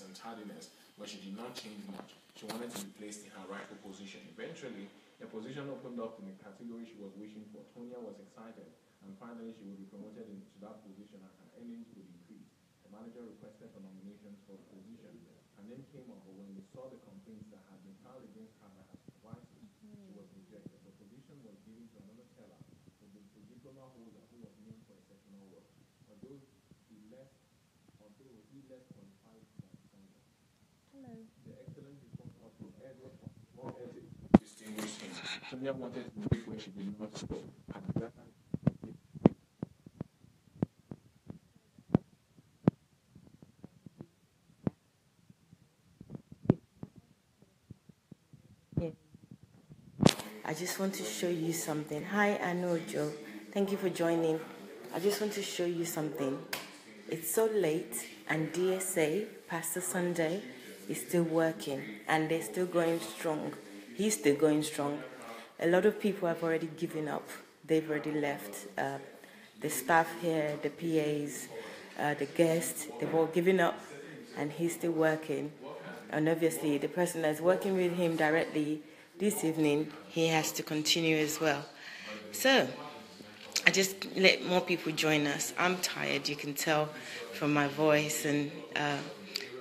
and tardiness, but she did not change much. She wanted to be placed in her rightful position. Eventually, a position opened up in the category she was wishing for. Tonya was excited, and finally she would be promoted into that position and her earnings would increase. The manager requested for nominations for the position, and then came up, but when they saw the complaints that had been filed against her by her supervisors, she was rejected. The position was given to another teller, a diploma holder who was named for exceptional work. Although he less, although he less qualified than Tonya. Hello. The excellent response of the Edward more ethics Sonia wanted to where she did not. At that I just want to show you something. Hi, Anojo. Thank you for joining. I just want to show you something. It's so late, and DSA, Pastor Sunday, is still working, and they're still going strong. He's still going strong. A lot of people have already given up. They've already left. Uh, the staff here, the PAs, uh, the guests, they've all given up, and he's still working. And obviously, the person that's working with him directly this evening, he has to continue as well. So, I just let more people join us. I'm tired, you can tell from my voice, and uh,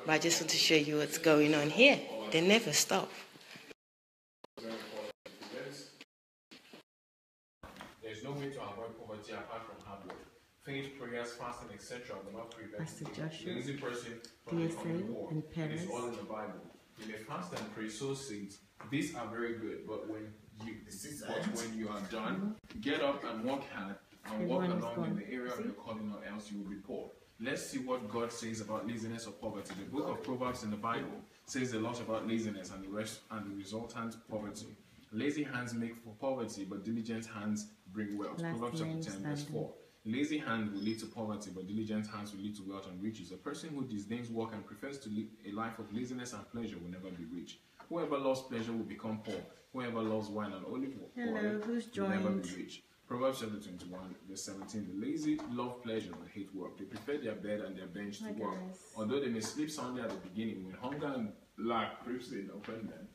but I just want to show you what's going on here. They never stop. There's no way to poverty apart from hard work. Faith, prayers, fasting, etc. will not prevent Pastor it. Joshua, The lazy person from becoming poor. and It Perez. all in the Bible. You may fast and pray, sow seeds. These are very good, but when you but when you are done, get up and walk hard and walk Everyone is along in the area of See? your calling, or else you will be poor. Let's see what God says about laziness or poverty. The book of Proverbs in the Bible says a lot about laziness and the rest and the resultant poverty. Lazy hands make for poverty, but diligent hands bring wealth. Last Proverbs chapter man 10, verse 4. Lazy hands will lead to poverty, but diligent hands will lead to wealth and riches. A person who disdains work and prefers to live a life of laziness and pleasure will never be rich. Whoever loves pleasure will become poor. Whoever loves wine and olive oil will never be rich. Proverbs chapter 21, verse 17. The lazy love pleasure and hate work. They prefer their bed and their bench to work. Although they may sleep soundly at the beginning, when hunger and lack creeps in upon them,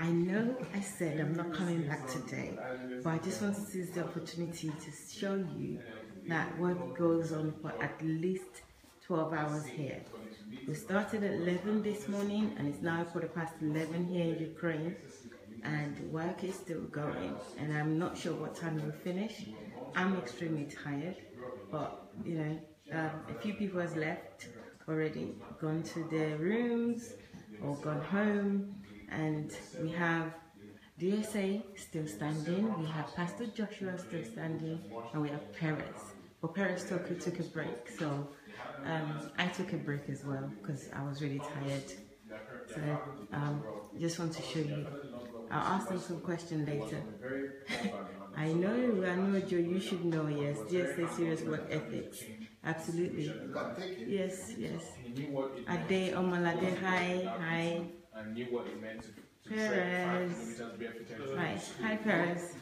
I know I said I'm not coming back today, but I just want to seize the opportunity to show you that work goes on for at least 12 hours here. We started at 11 this morning and it's now quarter past 11 here in Ukraine and work is still going and I'm not sure what time we'll finish. I'm extremely tired, but you know, um, a few people has left already, gone to their rooms or gone home and we have DSA still standing, we have Pastor Joshua still standing, and we have Perez. But Perez took, took a break, so um, I took a break as well because I was really tired. So um, just want to show you. I'll ask them some question later. I know, I know, Joe, you should know, yes. DSA Serious Work Ethics. Absolutely. Yes, yes. He knew what it meant Ade Omalade, hi, hi. And knew what it meant to, to Perez. trek five kilometers barefooted. Right, hi Perez.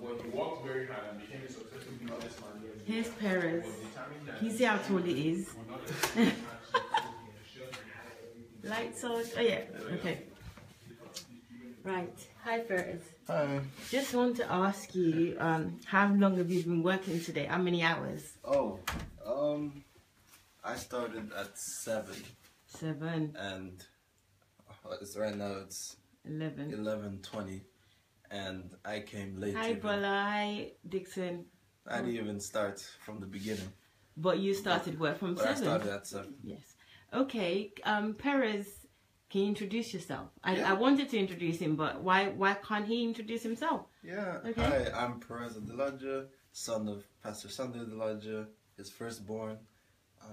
But he worked very hard and became a successful businessman. He was Here's Perez. Can you see how tall he is? would not Lights on. Oh yeah. Okay. Right. Hi Perez. Hi. Just want to ask you, um, how long have you been working today? How many hours? Oh, um, I started at seven, Seven, and it's right now it's eleven. eleven twenty, and I came late. Hi. Bola. Hi Dixon. I didn't even start from the beginning, But you started work from but I seven. started at seven. Yes. Okay. Um, Perez, can you introduce yourself? I, Yeah. I wanted to introduce him, but why why can't he introduce himself? Yeah. Okay. Hi, I'm Perez Adelaja, son of Pastor Sunday Adelaja, his firstborn.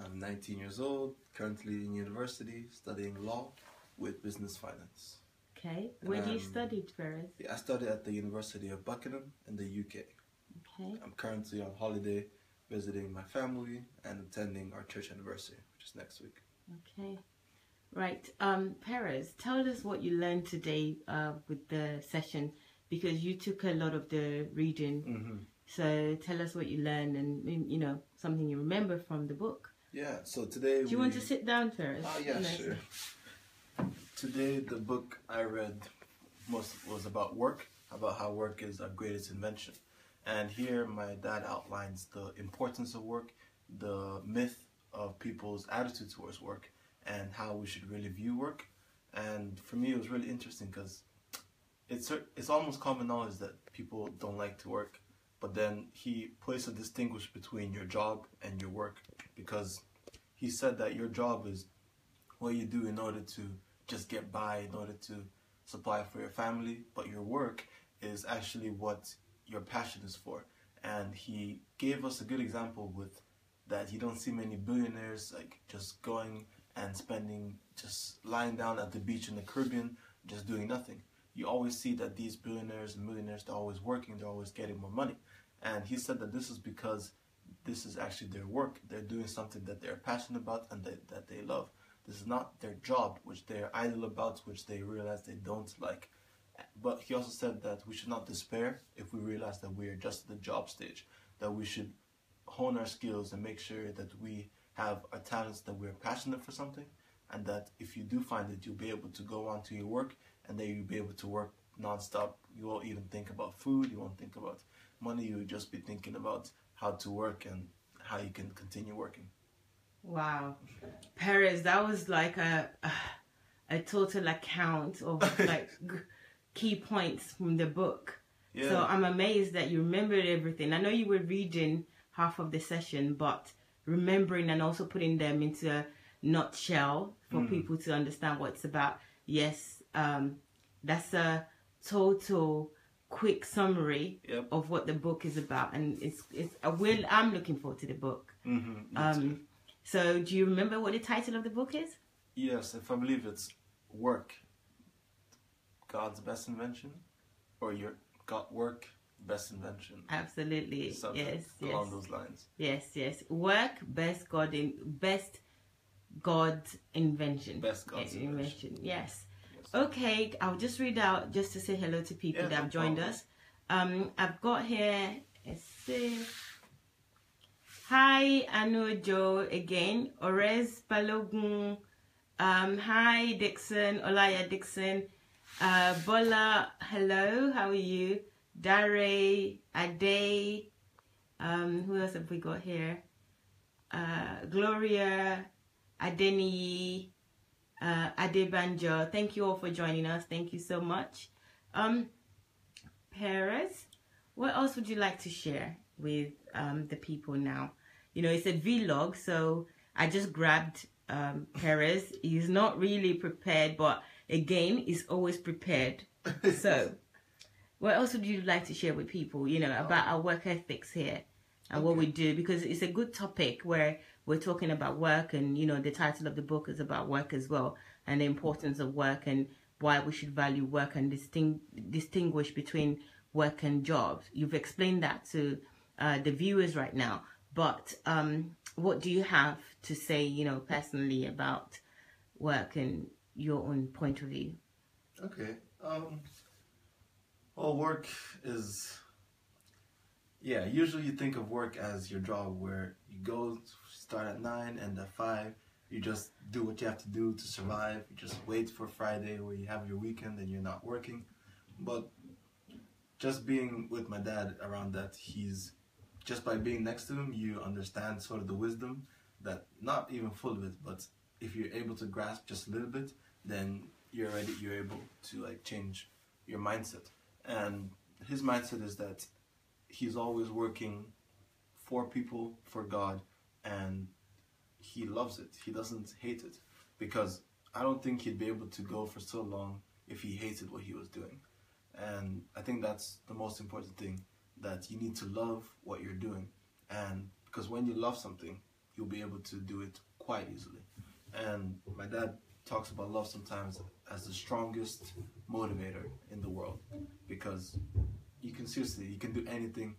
I'm 19 years old, currently in university studying law with business finance. Okay. Where do you Um, study, Perez? Yeah, I study at the University of Buckingham in the UK. Okay. I'm currently on holiday visiting my family and attending our church anniversary, which is next week. Okay. Right. Um, Perez, tell us what you learned today uh, with the session because you took a lot of the reading. Mm-hmm. So tell us what you learned and, you know, something you remember from the book Yeah. So today. Do you we... want to sit down first? Oh yeah, Nice. sure. Today the book I read most was about work, about how work is our greatest invention. And here my dad outlines the importance of work, the myth of people's attitude towards work, and how we should really view work. And for me, it was really interesting because it's it's almost common knowledge that people don't like to work, but then he placed a distinguish between your job and your work because he said that your job is what you do in order to just get by, in order to supply for your family, but your work is actually what your passion is for. And he gave us a good example with that you don't see many billionaires like just going and spending just lying down at the beach in the Caribbean just doing nothing. You always see that these billionaires and millionaires they're always working, they're always getting more money. And he said that this is because this is actually their work. They're doing something that they're passionate about and that, that they love. This is not their job, which they're idle about, which they realize they don't like. But he also said that we should not despair if we realize that we are just at the job stage, that we should hone our skills and make sure that we have our talents, that we're passionate for something, and that if you do find it, you'll be able to go on to your work and then you'll be able to work non-stop. You won't even think about food, you won't think about money, you'll just be thinking about how to work and how you can continue working. Wow, Perez, that was like a a, a total account of like key points from the book. Yeah. So I'm amazed that you remembered everything. I know you were reading half of the session, but remembering and also putting them into a nutshell for Mm. people to understand what it's about. Yes, um, that's a total quick summary Yep. of what the book is about, and it's it's. I will. I'm looking forward to the book. Mm-hmm. Um, so do you remember what the title of the book is? yes, if I believe it's work, God's best invention, or your God work best invention. Absolutely. Yes. Yes. along those lines. Yes. Yes. Work best God in best God's invention. Best God's Eh, invention. Yes. Yes. Okay. I'll just read out just to say hello to people Yeah, that have joined problem. us. Um, I've got here. Let's see. Hi, Anojo again. Orez Balogun. Um, hi, Dixon. Olaya Dixon. Uh, Bola, hello. How are you? Dare, Ade. Um, who else have we got here? Uh, Gloria, Adeni, uh, Adebanjo. Thank you all for joining us. Thank you so much. Um, Perez, what else would you like to share with um, the people now? You know, it's a vlog, so I just grabbed um, Perez. He's not really prepared, but again, he's always prepared. So, what else would you like to share with people, you know, about our work ethics here and what we do? Because it's a good topic where we're talking about work, and, you know, the title of the book is about work as well and the importance of work and why we should value work and disting- distinguish between work and jobs. You've explained that to uh, the viewers right now, but um, what do you have to say, you know, personally about work and your own point of view? Okay. Um. Well, work is. Yeah, usually you think of work as your job, where you go start at nine, end at five. You just do what you have to do to survive. You just wait for Friday where you have your weekend and you're not working. But just being with my dad around that, he's just by being next to him, you understand sort of the wisdom that not even full of it, but if you're able to grasp just a little bit, then you're already you're able to like change your mindset. And his mindset is that he's always working for people, for God, and he loves it. He doesn't hate it because I don't think he'd be able to go for so long if he hated what he was doing. And I think that's the most important thing that you need to love what you're doing. And because when you love something, you'll be able to do it quite easily. And my dad talks about love sometimes as the strongest motivator in the world because you can seriously you can do anything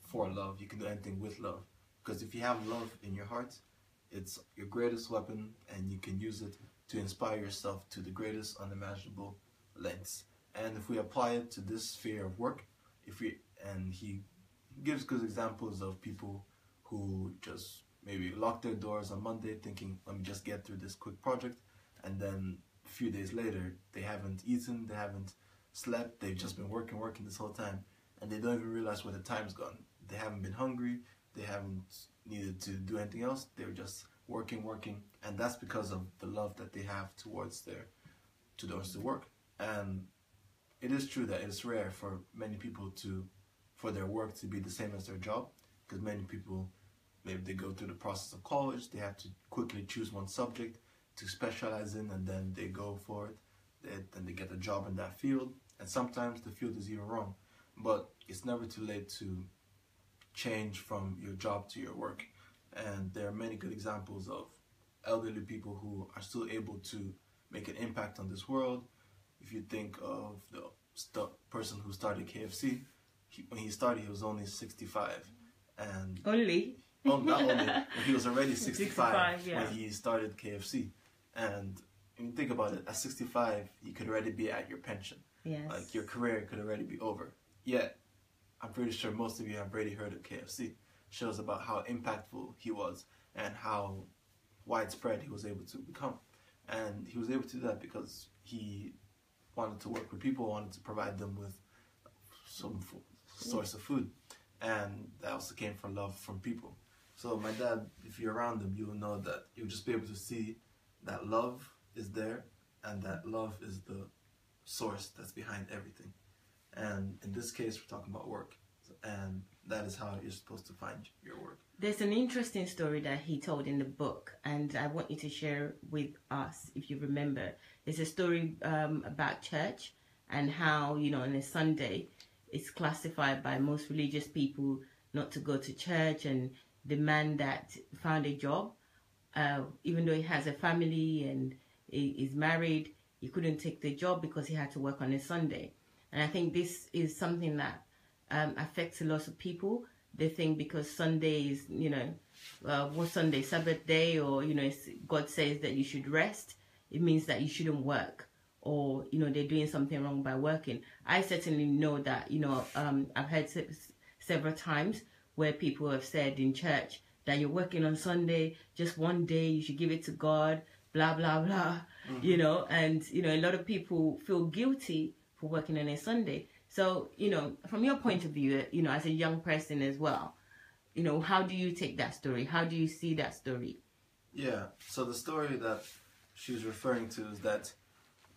for love you can do anything with love because if you have love in your heart it's your greatest weapon and you can use it to inspire yourself to the greatest unimaginable lengths and if we apply it to this sphere of work if we and he gives good examples of people who just maybe lock their doors on Monday thinking, let me just get through this quick project. And then a few days later, they haven't eaten, they haven't slept, they've just been working, working this whole time. And they don't even realize where the time's gone. They haven't been hungry, they haven't needed to do anything else. They're just working, working. And that's because of the love that they have towards their, towards the work. And it is true that it's rare for many people to, for their work to be the same as their job. Because many people maybe they go through the process of college they have to quickly choose one subject to specialize in and then they go for it then they get a job in that field and sometimes the field is even wrong but it's never too late to change from your job to your work and there are many good examples of elderly people who are still able to make an impact on this world if you think of the person who started KFC he, when he started he was only 65 and only well, not only he was already 65, 65 yeah. when he started KFC, and when you think about it, at 65, you could already be at your pension. Yes. Like your career could already be over. Yet, I'm pretty sure most of you have already heard of KFC. Shows about how impactful he was and how widespread he was able to become. And he was able to do that because he wanted to work with people, wanted to provide them with some source of food. And that also came from love from people. So my dad, if you're around him, you'll know that you'll just be able to see that love is there and that love is the source that's behind everything. And in this case, we're talking about work. And that is how you're supposed to find your work. There's an interesting story that he told in the book, and I want you to share with us if you remember. It's a story um, about church and how, you know, on a Sunday, it's classified by most religious people not to go to church and the man that found a job, uh, even though he has a family and is married, he couldn't take the job because he had to work on a Sunday. And I think this is something that um, affects a lot of people. They think because Sunday is, you know, uh, what Sunday, Sabbath day, or, you know, God says that you should rest, it means that you shouldn't work or, you know, they're doing something wrong by working. I certainly know that, you know, um, I've heard se several times where people have said in church that you're working on Sunday, just one day, you should give it to God, blah, blah, blah, mm-hmm. you know, and, you know, a lot of people feel guilty for working on a Sunday. So, you know, from your point of view, you know, as a young person as well, you know, how do you take that story? How do you see that story? Yeah, so the story that she's referring to is that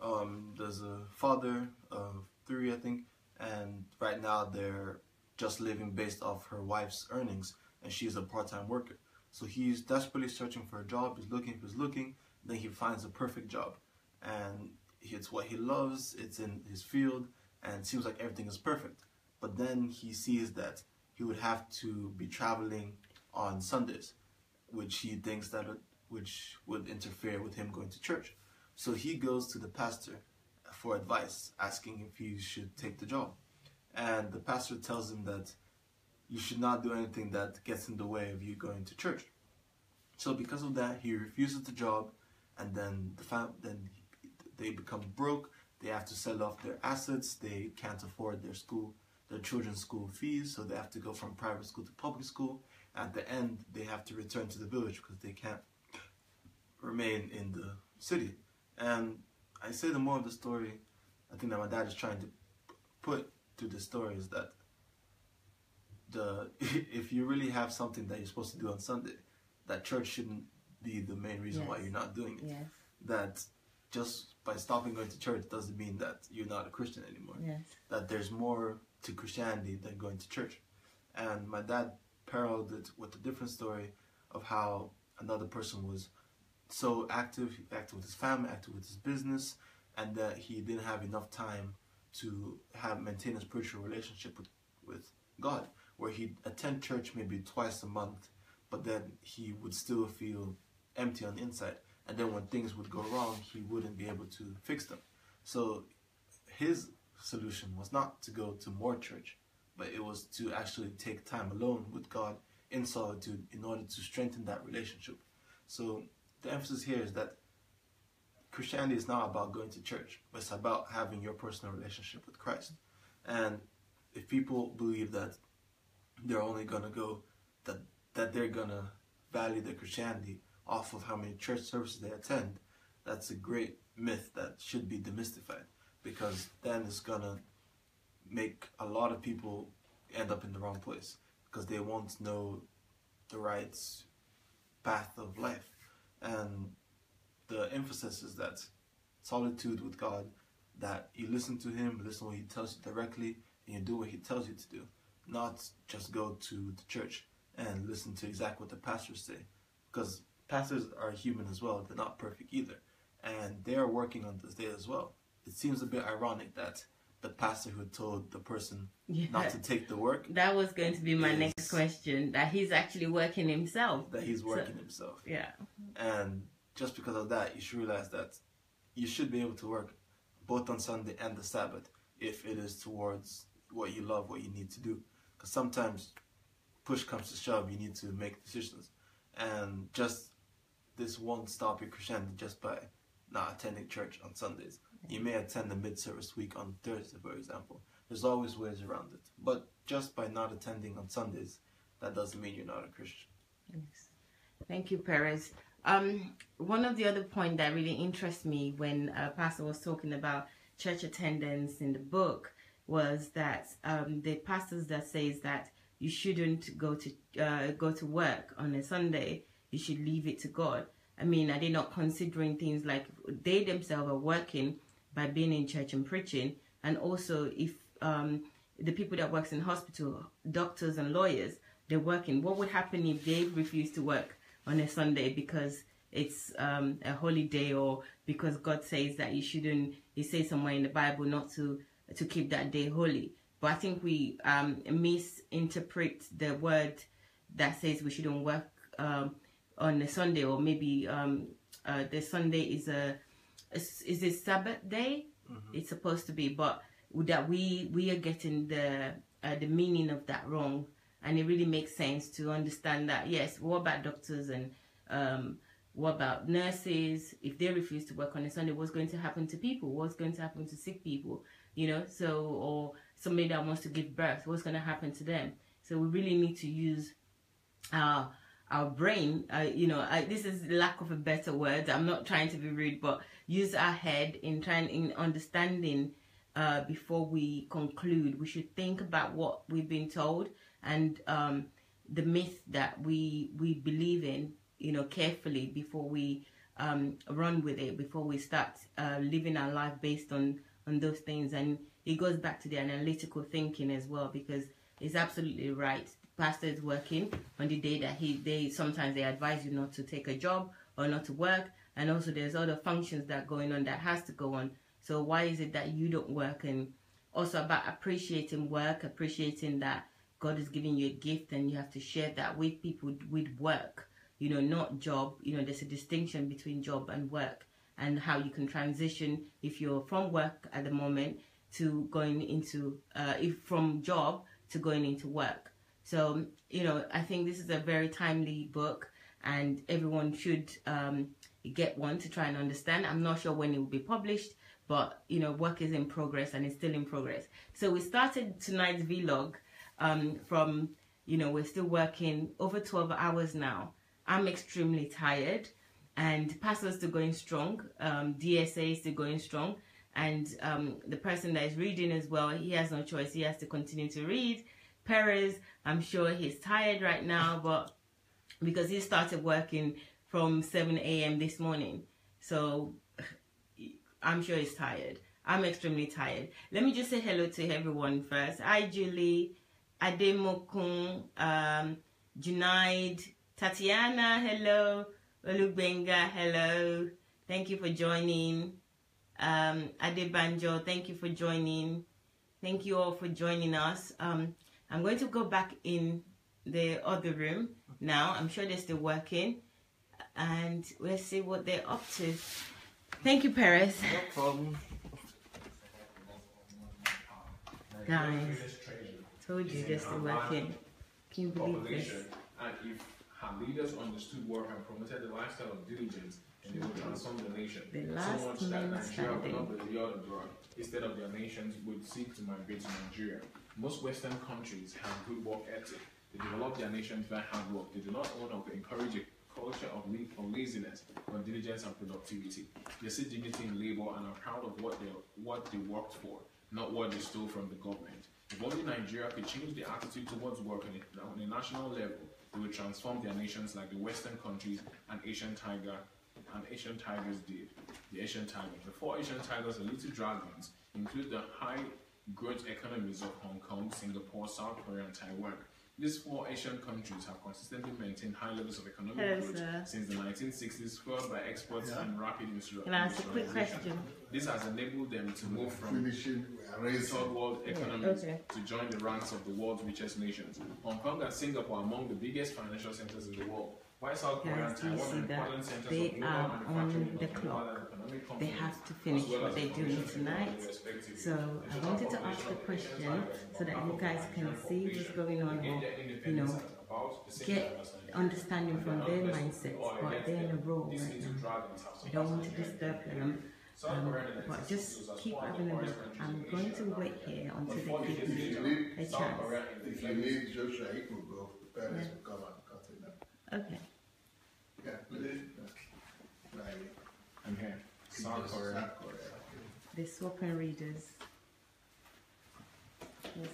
um, there's a father of three, I think, and right now they're just living based off her wife's earnings, and she's a part-time worker. So he's desperately searching for a job. He's looking, he's looking. Then he finds a perfect job, and it's what he loves. It's in his field, and it seems like everything is perfect. But then he sees that he would have to be traveling on Sundays, which he thinks that which would interfere with him going to church. So he goes to the pastor for advice, asking if he should take the job and the pastor tells him that you should not do anything that gets in the way of you going to church. So because of that, he refuses the job, and then the fam- then they become broke. They have to sell off their assets. They can't afford their school, their children's school fees, so they have to go from private school to public school. At the end, they have to return to the village because they can't remain in the city. And I say the more of the story, I think that my dad is trying to put to the story is that the if you really have something that you're supposed to do on Sunday, that church shouldn't be the main reason yes. why you're not doing it. Yes. That just by stopping going to church doesn't mean that you're not a Christian anymore. Yes. That there's more to Christianity than going to church. And my dad paralleled it with a different story of how another person was so active, active with his family, active with his business, and that he didn't have enough time to have maintain a spiritual relationship with, with God, where he'd attend church maybe twice a month, but then he would still feel empty on the inside. And then when things would go wrong, he wouldn't be able to fix them. So his solution was not to go to more church, but it was to actually take time alone with God in solitude in order to strengthen that relationship. So the emphasis here is that Christianity is not about going to church, but it's about having your personal relationship with Christ. And if people believe that they're only gonna go, that that they're gonna value their Christianity off of how many church services they attend, that's a great myth that should be demystified because then it's gonna make a lot of people end up in the wrong place because they won't know the right path of life. And the emphasis is that solitude with God, that you listen to Him, listen what He tells you directly, and you do what He tells you to do, not just go to the church and listen to exactly what the pastors say. Because pastors are human as well, they're not perfect either. And they are working on this day as well. It seems a bit ironic that the pastor who told the person yeah. not to take the work. That was going to be my next question. That he's actually working himself. That he's working so, himself. Yeah. And just because of that, you should realize that you should be able to work both on Sunday and the Sabbath if it is towards what you love, what you need to do. Because sometimes push comes to shove, you need to make decisions. And just this won't stop your Christianity just by not attending church on Sundays. You may attend the mid-service week on Thursday, for example. There's always ways around it. But just by not attending on Sundays, that doesn't mean you're not a Christian. Yes. Thank you, Perez. Um, one of the other point that really interests me when uh, Pastor was talking about church attendance in the book was that um, the pastors that says that you shouldn't go to uh, go to work on a Sunday, you should leave it to God. I mean, are they not considering things like they themselves are working by being in church and preaching, and also if um, the people that works in hospital, doctors and lawyers, they're working. What would happen if they refuse to work on a Sunday because it's um, a holiday or because God says that you shouldn't? He says somewhere in the Bible not to to keep that day holy. But I think we um, misinterpret the word that says we shouldn't work um, on a Sunday, or maybe um, uh, the Sunday is a is a Sabbath day. Mm-hmm. It's supposed to be, but that we we are getting the uh, the meaning of that wrong, and it really makes sense to understand that. Yes, what about doctors and um, what about nurses? If they refuse to work on a Sunday, what's going to happen to people? What's going to happen to sick people? You know, so or somebody that wants to give birth, what's going to happen to them? So we really need to use our our brain. Uh, you know, I, this is lack of a better word. I'm not trying to be rude, but use our head in trying in understanding uh, before we conclude. We should think about what we've been told and um, the myth that we we believe in. You know, carefully before we um, run with it. Before we start uh, living our life based on on those things, and it goes back to the analytical thinking as well because it's absolutely right. Pastor is working on the day that he they sometimes they advise you not to take a job or not to work and also there's other functions that are going on that has to go on. So why is it that you don't work? And also about appreciating work appreciating that god is giving you a gift and you have to share that with people with work. You know not job. You know there's a distinction between job and work and how you can transition if you're from work at the moment to going into uh, if from job to going into work. So you know i think this is a very timely book and everyone should um, get one to try and understand. I'm not sure when it will be published, but you know, work is in progress and it's still in progress. So we started tonight's vlog um, from, you know, we're still working over 12 hours now. I'm extremely tired and Pastor's still going strong. Um, DSA is still going strong. And um, the person that is reading as well, he has no choice. He has to continue to read. Perez, I'm sure he's tired right now, but because he started working from 7 a.m. this morning. So I'm sure he's tired. I'm extremely tired. Let me just say hello to everyone first. Hi, Julie, Ademokun, um, Junaid, Tatiana, hello, Olubenga, hello. Thank you for joining. Um, Adebanjo, thank you for joining. Thank you all for joining us. Um, I'm going to go back in the other room now. I'm sure they're still working and let's see what they're up to. Thank you, Perez. No problem. Guys, told you just to work in. Can you believe this? And if her leaders understood work and promoted the lifestyle of diligence, and they would transform the nation. The last so much that Nigeria would not be the other abroad. Instead of their nations would seek to migrate to Nigeria. Most Western countries have good work ethic. They develop their nations by hard work. They do not own or encourage it culture of, of laziness, but diligence and productivity. They see dignity in labor and are proud of what they what they worked for, not what they stole from the government. If only Nigeria could change the attitude towards work on a, on a national level, it would transform their nations like the Western countries and Asian tiger and Asian tigers did. The Asian tigers. The four Asian tigers are little dragons, include the high growth economies of Hong Kong, Singapore, South Korea, and Taiwan. These four Asian countries have consistently maintained high levels of economic Hello, growth sir. since the 1960s, fueled by exports and rapid industri- Can I ask a quick industrialization. question? This has enabled them to move from finishing, we are raising. third world economies okay. to join the ranks of the world's richest nations. Hong Kong and Singapore are among the biggest financial centers in the world. Why South Korea and Guys, do Taiwan see are important centers they of global manufacturing, on the clock? And economic They have to finish what they're doing tonight. So I wanted to ask the question so that you guys can see what's going on or, you know, get understanding from their mindsets, but they're in a role right now. I don't want to disturb them, um, but just keep having a look. I'm going to wait here until they give me you a chance. if you need Joshua, he could go, the parents will come and cut it down. Okay. Yeah, please. Right. I'm here. South Korea. South Korea. The swapping readers. Yes.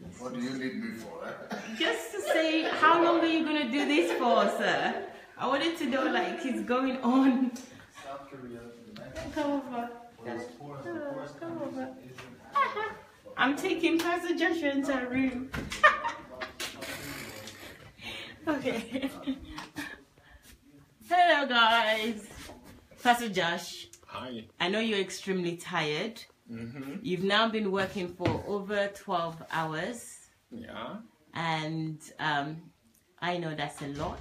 yes. What do you need me for, eh? Just to say, how long are you gonna do this for, sir? I wanted to know, like, it's going on. South Korea, Come over. was poor, Oh, come over. I'm taking Pastor Joshua into a room. okay. Hello, guys. Pastor Josh, Hi. I know you're extremely tired. Mm-hmm. You've now been working for over 12 hours, Yeah. and um, I know that's a lot.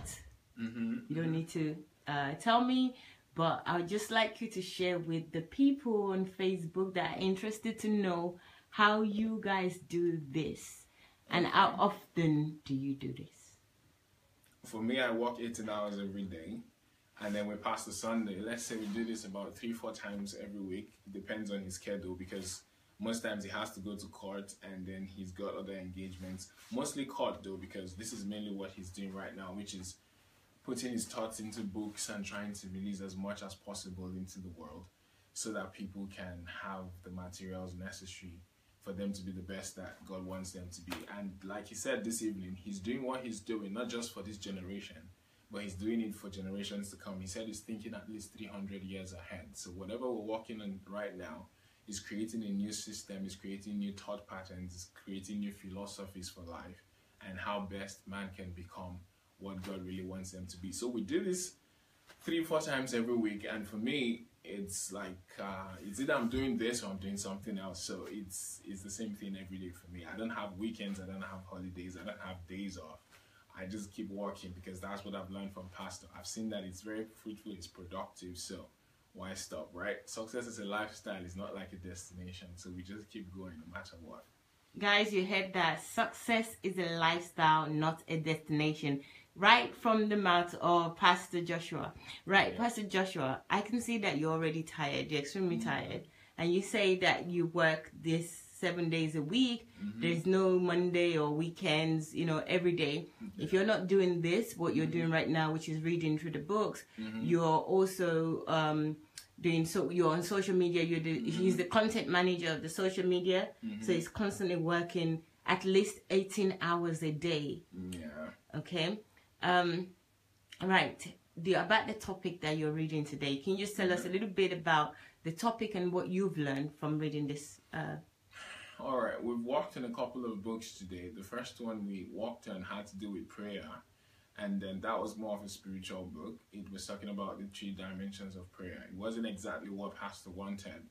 Mm-hmm. You don't need to uh, tell me, but I would just like you to share with the people on Facebook that are interested to know how you guys do this and how often do you do this? For me, I work 18 hours every day, and then we pass the Sunday. Let's say we do this about three, four times every week. It depends on his schedule because most times he has to go to court and then he's got other engagements. Mostly court though, because this is mainly what he's doing right now, which is putting his thoughts into books and trying to release as much as possible into the world so that people can have the materials necessary for them to be the best that God wants them to be. And like he said this evening, he's doing what he's doing, not just for this generation, but he's doing it for generations to come. He said he's thinking at least 300 years ahead. So whatever we're working on right now is creating a new system, is creating new thought patterns, is creating new philosophies for life and how best man can become what God really wants them to be. So we do this three, four times every week, and for me, it's like uh, it's either I'm doing this or I'm doing something else. So it's it's the same thing every day for me. I don't have weekends, I don't have holidays, I don't have days off. I just keep working because that's what I've learned from Pastor. I've seen that it's very fruitful, it's productive. So why stop, right? Success is a lifestyle, it's not like a destination. So we just keep going no matter what. Guys, you heard that success is a lifestyle, not a destination. Right from the mouth of Pastor Joshua. Right, Yeah. Pastor Joshua, I can see that you're already tired. You're extremely mm. tired. And you say that you work this seven days a week. There's no Monday or weekends, you know, every day. If you're not doing this, what you're doing right now, which is reading through the books, you're also um, doing so you're on social media you're the, he's the content manager of the social media. So he's constantly working at least 18 hours a day. Yeah. okay? Um right. The about the topic that you're reading today can you just tell us a little bit about the topic and what you've learned from reading this uh All right, we've walked in a couple of books today. The first one we walked on had to do with prayer, and then that was more of a spiritual book. It was talking about the three dimensions of prayer. It wasn't exactly what Pastor wanted,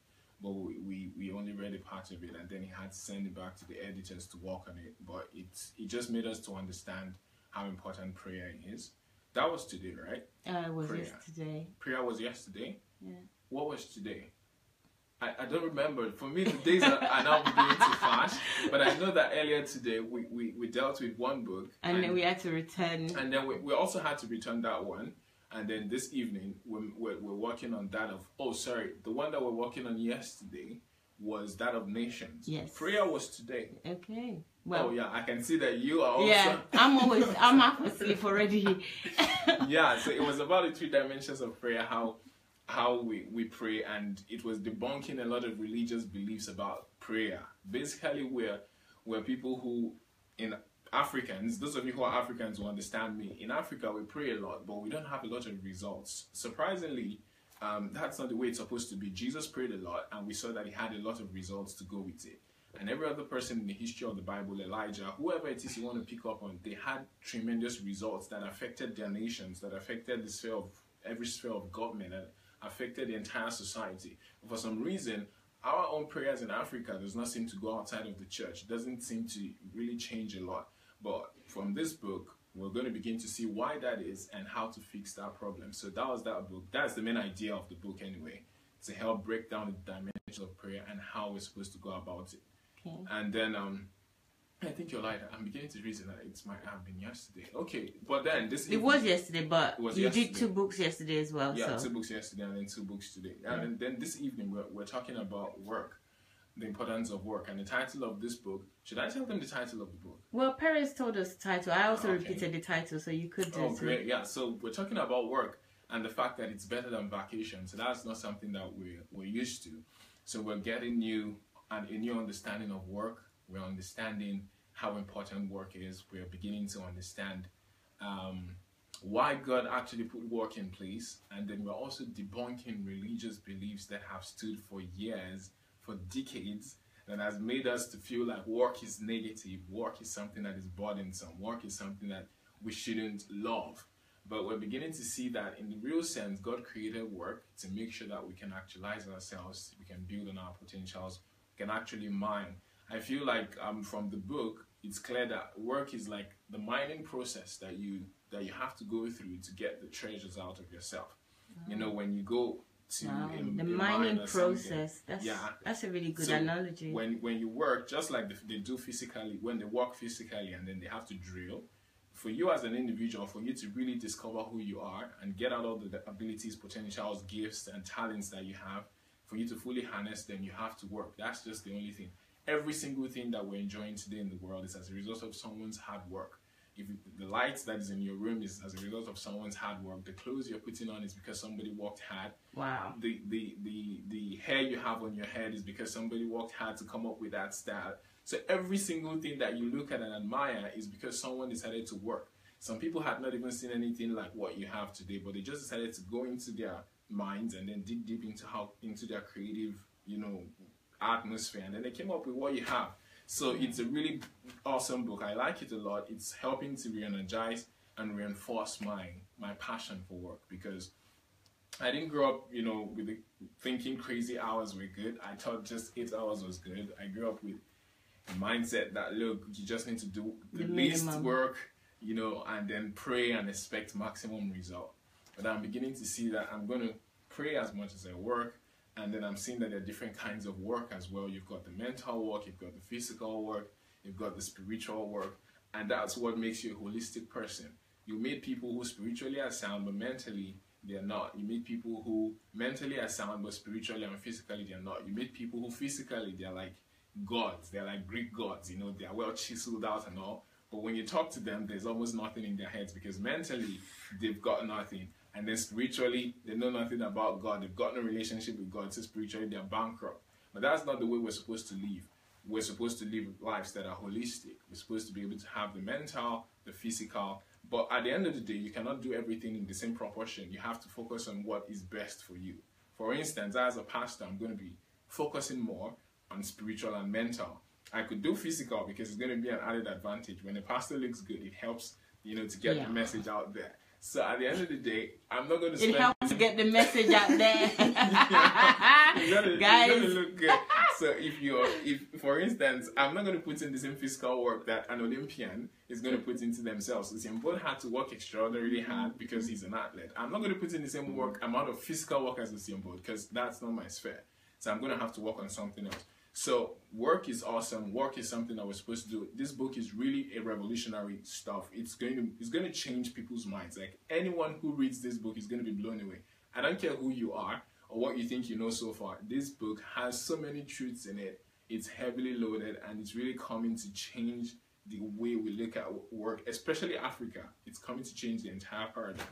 but we, we, we only read a part of it, and then he had to send it back to the editors to work on it. But it it just made us to understand how important prayer is. That was today, right? uh was Prayer. yesterday Prayer was yesterday. Yeah. What was today? I, I don't remember. For me, the days are, are now moving too fast. But I know that earlier today we, we, we dealt with one book, and then we had to return and then we, we also had to return that one. And then this evening we're, we're, we're working on that of oh sorry the one that we're working on yesterday was that of nations. Yes. Prayer was today. Okay. Well, oh yeah, I can see that you are also. yeah, I'm always I'm half asleep already. yeah, so it was about the three dimensions of prayer, how how we, we pray, and it was debunking a lot of religious beliefs about prayer. Basically, we're we're people who in Africans, those of you who are Africans will understand me. In Africa, we pray a lot, but we don't have a lot of results. Surprisingly, um, that's not the way it's supposed to be. Jesus prayed a lot, and we saw that he had a lot of results to go with it. And every other person in the history of the Bible, Elijah, whoever it is you want to pick up on, they had tremendous results that affected their nations, that affected the sphere of every sphere of government, and affected the entire society. For some reason, our own prayers in Africa does not seem to go outside of the church. It doesn't seem to really change a lot. But from this book, we're going to begin to see why that is and how to fix that problem. So that was that book. That's the main idea of the book anyway, to help break down the dimensions of prayer and how we're supposed to go about it. Okay. And then um I think you're right. I'm beginning to reason that it might have been yesterday. Okay, but then this It was yesterday, but was you yesterday. did two books yesterday as well. yeah, so two books yesterday and then two books today. And then, then this evening we're, we're talking about work, the importance of work, and the title of this book. Should I tell them the title of the book? well, Perez told us the title. I also ah, Okay. repeated the title, so you could do Oh, it. great. Yeah, so we're talking about work and the fact that it's better than vacation. So that's not something that we're, we're used to. So we're getting new and a new understanding of work. We're understanding how important work is. We're beginning to understand um, why God actually put work in place. And then we're also debunking religious beliefs that have stood for years, for decades, that has made us to feel like work is negative, work is something that is burdensome, work is something that we shouldn't love. But we're beginning to see that in the real sense, God created work to make sure that we can actualize ourselves, we can build on our potentials, we can actually mine. I feel like um, from the book, it's clear that work is like the mining process that you that you have to go through to get the treasures out of yourself. You know, when you go to Wow. the mining something, process. That's Yeah. that's a really good So, analogy. when when you work, just like the, they do physically, when they work physically and then they have to drill, for you as an individual, for you to really discover who you are and get out all the abilities, potentials, gifts, and talents that you have, for you to fully harness them, you have to work. That's just the only thing. Every single thing that we're enjoying today in the world is as a result of someone's hard work. If the light that is in your room is as a result of someone's hard work, the clothes you're putting on is because somebody worked hard wow. the, the the the hair you have on your head is because somebody worked hard to come up with that style. So every single thing that you look at and admire is because someone decided to work. Some people had not even seen anything like what you have today, but they just decided to go into their minds and then dig deep into how into their creative, you know, atmosphere, and then they came up with what you have. So mm-hmm. it's a really awesome book. I like it a lot. It's helping to re-energize and reinforce my my passion for work because I didn't grow up, you know, with the, thinking crazy hours were good. I thought just eight hours was good. I grew up with a mindset that look, you just need to do the, The least minimum. work, you know, and then pray and expect maximum result. But I'm beginning to see that I'm going to pray as much as I work, and then I'm seeing that there are different kinds of work as well. You've got the mental work, you've got the physical work, you've got the spiritual work, and that's what makes you a holistic person. You meet people who spiritually are sound, but mentally they're not. You meet people who mentally are sound, but spiritually and physically they're not. You meet people who physically they're like gods, they're like Greek gods, you know, they're well chiseled out and all. But when you talk to them, there's almost nothing in their heads because mentally they've got nothing. And then spiritually, they know nothing about God. They've got no relationship with God. So spiritually, they're bankrupt. But that's not the way we're supposed to live. We're supposed to live lives that are holistic. We're supposed to be able to have the mental, the physical. But at the end of the day, you cannot do everything in the same proportion. You have to focus on what is best for you. For instance, as a pastor, I'm going to be focusing more on spiritual and mental. I could do physical because it's going to be an added advantage. When a pastor looks good, it helps, you know, to get Yeah. the message out there. So at the end of the day, I'm not going to It spend. helps to get the message out there. you gotta, you Guys. gotta look good. So if you're, if for instance, I'm not gonna put in the same physical work that an Olympian is gonna put into themselves. Usain Bolt had to work extraordinarily hard because he's an athlete. I'm not gonna put in the same work amount of physical work as Usain Bolt because that's not my sphere. So I'm gonna have to work on something else. So work is awesome. Work is something that we're supposed to do. This book is really a revolutionary stuff. It's going to it's going to change people's minds. Like anyone who reads this book is going to be blown away. I don't care who you are or what you think you know so far. This book has so many truths in it. It's heavily loaded and it's really coming to change the way we look at work, especially Africa. It's coming to change the entire paradigm.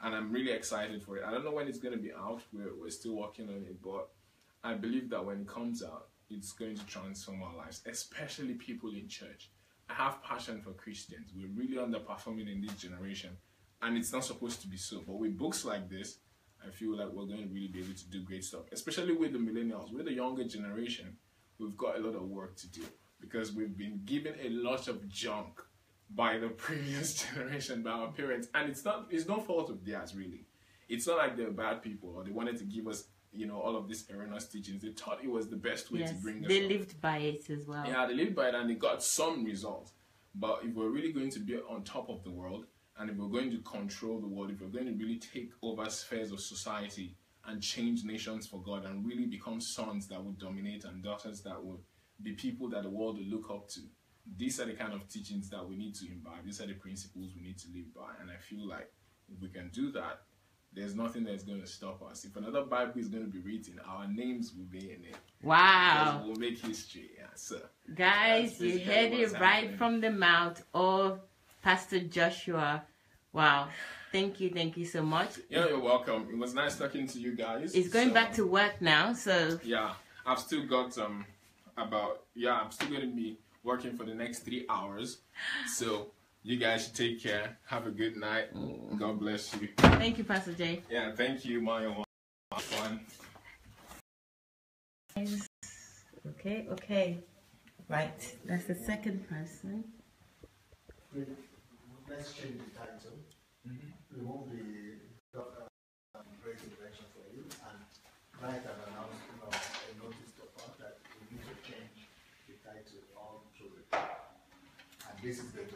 And I'm really excited for it. I don't know when it's going to be out. We're, we're still working on it, but I believe that when it comes out, it's going to transform our lives, especially people in church. I have passion for Christians. We're really underperforming in this generation, and it's not supposed to be so. But with books like this, I feel like we're going to really be able to do great stuff, especially with the millennials, with the younger generation. We've got a lot of work to do because we've been given a lot of junk by the previous generation, by our parents, and it's not it's no fault of theirs really. It's not like they're bad people or they wanted to give us you know all of these erroneous teachings. They thought it was the best way yes, to bring they up. lived by it as well. Yeah, they lived by it and they got some results. But if we're really going to be on top of the world, and if we're going to control the world, if we're going to really take over spheres of society and change nations for God and really become sons that would dominate and daughters that would be people that the world will look up to, these are the kind of teachings that we need to imbibe. These are the principles we need to live by. And I feel like if we can do that, there's nothing that's going to stop us. If another Bible is going to be written, our names will be in it. Wow. We'll make history. Yeah, so. Guys, you heard it right happening. from the mouth of Pastor Joshua. Wow. Thank you, thank you so much. Yeah, you're welcome. It was nice talking to you guys. It's going So, back to work now, so Yeah, I've still got um about yeah, I'm still gonna be working for the next three hours. So you guys should take care. Have a good night. God bless you. thank you, Pastor Jay. Yeah, thank you, Mario. My fun. Okay, okay. Right, that's the second person. Let's change the title. Remove the uh, great invention for you and write an announcement or a notice to us that we need to change the title all through the And this is going to be the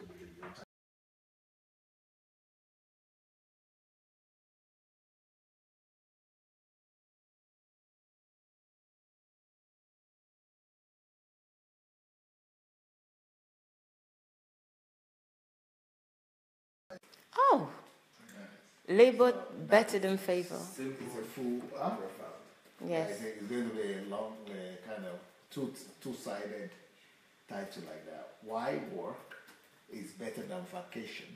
labor better than favor. It's a full uh, Yes. It's, it's going to be a long, uh, kind of two two-sided title like that. Why work is better than vacation.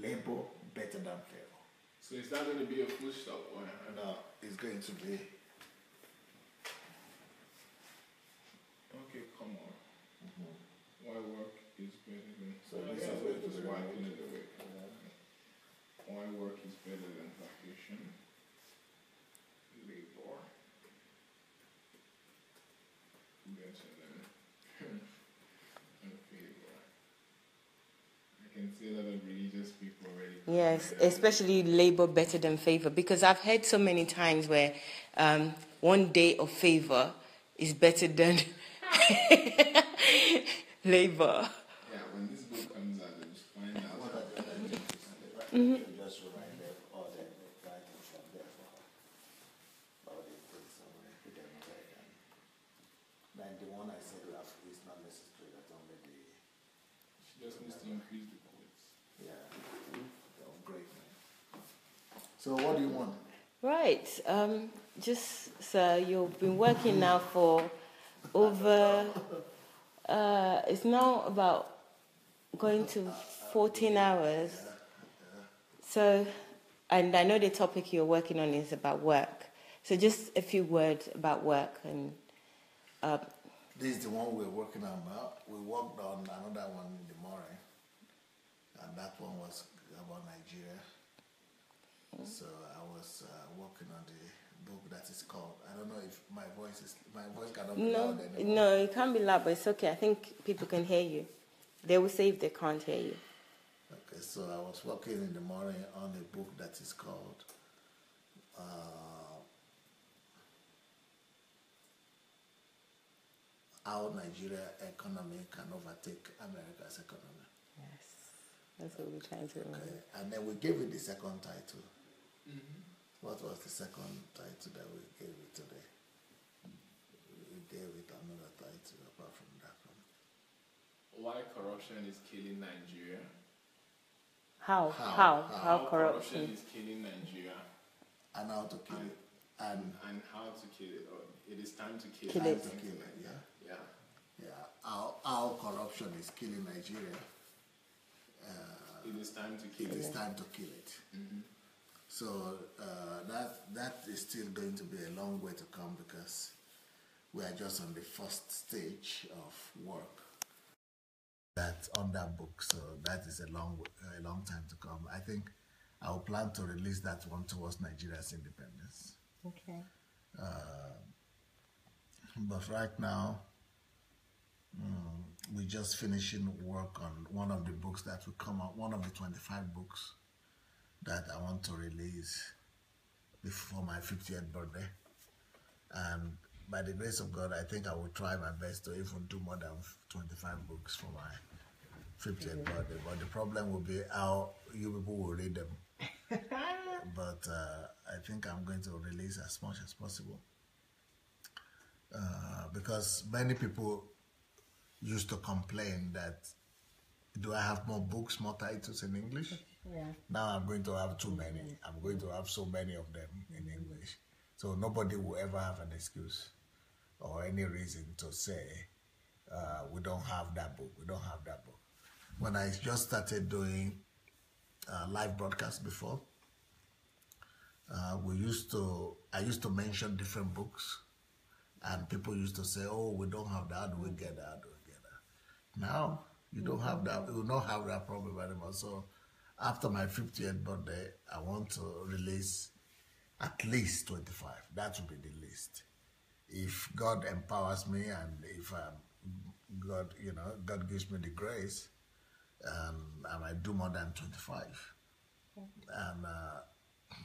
Labor better than favor. So is that gonna be a full stop or No, it's going to be okay, come on. Why work is better than So this is going to be why removed. couldn't do it. Why work is better than vacation. Labor. Better than and favor. I can say that of religious people already. Yes, especially labor better than favor because I've heard so many times where um, one day of favor is better than labor. Yeah, when this book comes out, just find out. what are the mm Just remind them all the writings from there for her. All the things somewhere, put them there. And then the one I said last is not necessary. That only the She just needs to increase the quotes. yeah, the upgrade. So what do you want? Right. Um, just sir, you've been working now for over. Uh, it's now about going to 14 hours. So, and I know the topic you're working on is about work. So, just a few words about work and. Uh, This is the one we're working on now. We worked on another one in the morning, and that one was about Nigeria. So I was uh, working on the book that is called. I don't know if my voice is my voice cannot be no, loud anymore. no, it can't be loud, but it's okay. I think people can hear you. They will say if they can't hear you. Okay, so I was working in the morning on a book that is called uh, How Nigeria Economy Can Overtake America's Economy. Yes, that's what we're trying to remember. Okay, and then we gave it the second title. Mm-hmm. What was the second title that we gave it today? We gave it another title apart from that one. Why corruption is killing Nigeria? How? How? How? How? How, corruption? is killing Nigeria. and how to kill it. And and how to kill it. Or it is time to kill, Kill how it. to kill it, yeah. Yeah. Yeah, how, how corruption is killing Nigeria. Uh, it is time to kill it. It is time to kill it. Mm-hmm. So uh, that that is still going to be a long way to come because we are just on the first stage of work. That's on that book, so that is a long a long time to come. I think I will plan to release that one towards Nigeria's independence. Okay. But right now, mm, we're just finishing work on one of the books that will come out, one of the 25 books that I want to release before my 50th birthday. And by the grace of God, I think I will try my best to even do more than 25 books for my 50th birthday. But the problem will be how you people will read them. but uh, I think I'm going to release as much as possible uh, because many people used to complain that do I have more books, more titles in English? Yeah. Now I'm going to have too many. I'm going to have so many of them in English. So nobody will ever have an excuse or any reason to say uh, we don't have that book. We don't have that book. When I just started doing uh, live broadcasts before, uh, we used to. I used to mention different books, and people used to say, "Oh, we don't have that. Do we get that? Do we get that?" Now you don't have that. You don't have that problem anymore. So after my 50th birthday, I want to release at least 25. That would be the least. If God empowers me and if um, God, you know, God gives me the grace, um, I might do more than 25. And uh,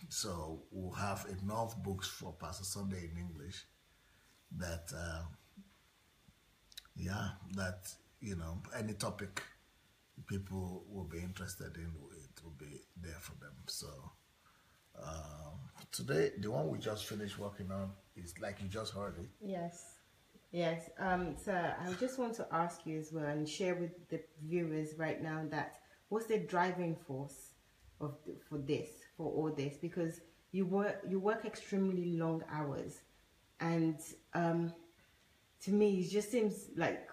so we'll have enough books for Pastor Sunday in English that, uh, yeah, that, you know, any topic people will be interested in, it will be there for them. So um, today, the one we just finished working on is like you just heard it. Yes. Yes. Um, so I just want to ask you as well and share with the viewers right now that what's the driving force of for this for all this because you work you work extremely long hours and um, to me it just seems like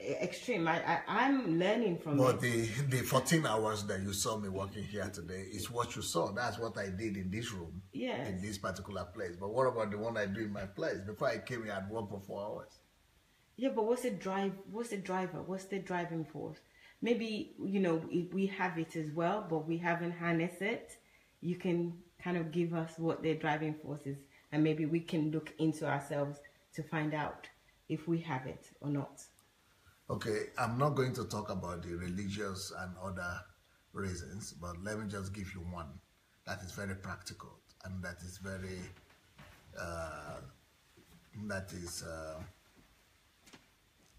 extreme. I, I I'm learning from But it. the, the 14 hours that you saw me working here today is what you saw. That's what I did in this room, Yes. in this particular place. But what about the one I do in my place? Before I came here, I'd work for four hours. Yeah, but what's the drive? What's the driver? What's the driving force? Maybe you know we have it as well, but we haven't harnessed it. You can kind of give us what the driving force is, and maybe we can look into ourselves to find out if we have it or not. Okay, I'm not going to talk about the religious and other reasons, but let me just give you one that is very practical and that is very, uh, that is, uh,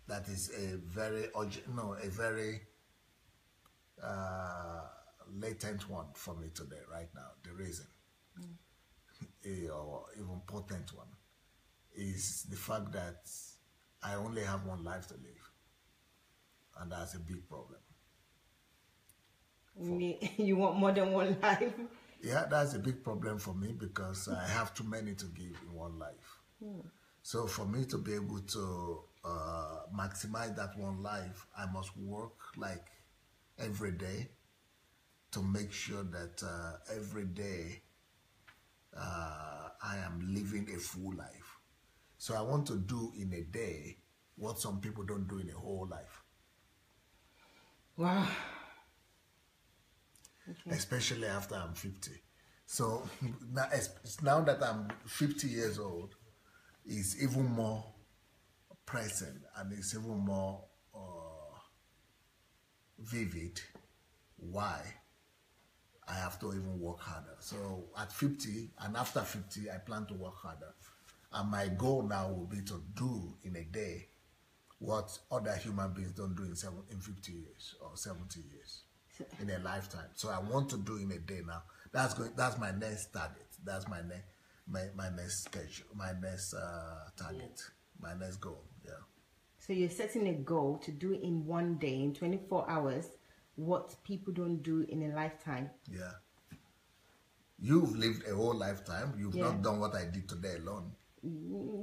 that is a very urgent, no, a very uh, latent one for me today, right now. The reason, a, or even potent one, is the fact that I only have one life to live and that's a big problem. You you want more than one life. Yeah, that's a big problem for me because I have too many to give in one life. So for me to be able to uh, maximize that one life, I must work like every day to make sure that uh, every day uh, I am living a full life. So I want to do in a day what some people don't do in a whole life. Wow. especially after I'm 50. So now, now that I'm 50 years old, it's even more present and it's even more uh, vivid why I have to even work harder. So at 50 and after 50, I plan to work harder. And my goal now will be to do in a day what other human beings don't do in, seven, in 50 years or 70 years in a lifetime. So I want to do in a day now. That's going. That's my next target. That's my next my, my next schedule. My next uh, target. My next goal. Yeah. So you're setting a goal to do in one day, in 24 hours, what people don't do in a lifetime. Yeah. You've lived a whole lifetime. You've Yeah. not done what I did today alone.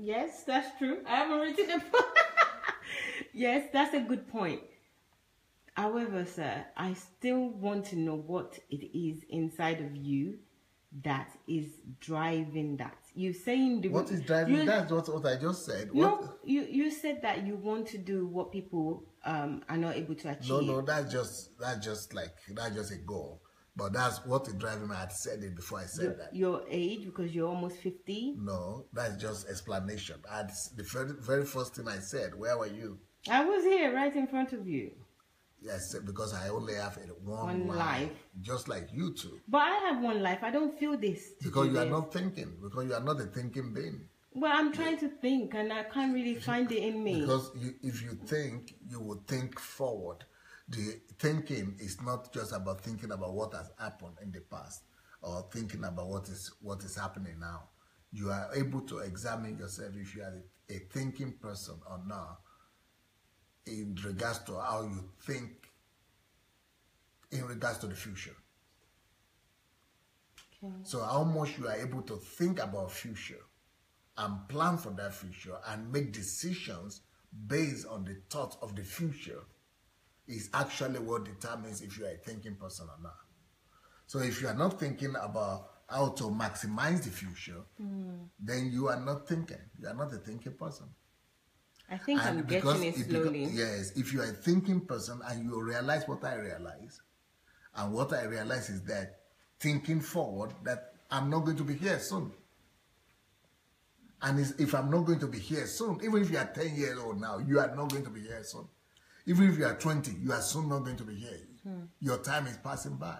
Yes, that's true. I haven't written a book. yes, that's a good point. However, sir, I still want to know what it is inside of you that is driving that. You're saying the What is driving? you- That's what, what I just said. No, What? you you said that you want to do what people um are not able to achieve. No, no, that's just that's just like that's just a goal. But that's what is driving me. I had said it before I said Your, that. your age because you're almost fifty. No, that's just explanation. I the very, very first thing I said, where were you? I was here right in front of you. Yes, because I only have one, One life, life. just like you two. But I have one life. I don't feel this. Because you are not thinking. Because you are not a thinking being. Well, I'm trying to think, and I can't really find it in me. Because you, if you think, you will think forward. The thinking is not just about thinking about what has happened in the past or thinking about what is what is happening now. You are able to examine yourself if you are a, a thinking person or not in regards to how you think in regards to the future. Okay. So how much you are able to think about future and plan for that future and make decisions based on the thought of the future is actually what determines if you are a thinking person or not. So if you are not thinking about how to maximize the future, mm. then you are not thinking. You are not a thinking person. I think I'm getting it slowly. yes, if you are a thinking person and you realize what I realize, and what I realize is that thinking forward, that I'm not going to be here soon. And if I'm not going to be here soon, even if you are 10 years old now, you are not going to be here soon. Even if you are 20, you are soon not going to be here. Your time is passing by.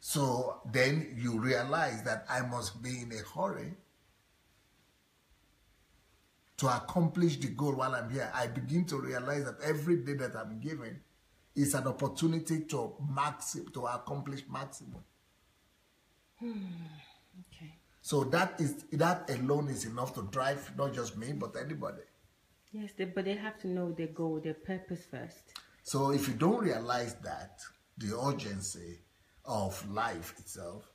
So then you realize that I must be in a hurry to accomplish the goal while I'm here. I begin to realize that every day that I'm given is an opportunity to maxim to accomplish maximum. Hmm, okay. So that is that alone is enough to drive not just me but anybody. Yes, they, but they have to know their goal, their purpose first. So if you don't realize that the urgency of life itself,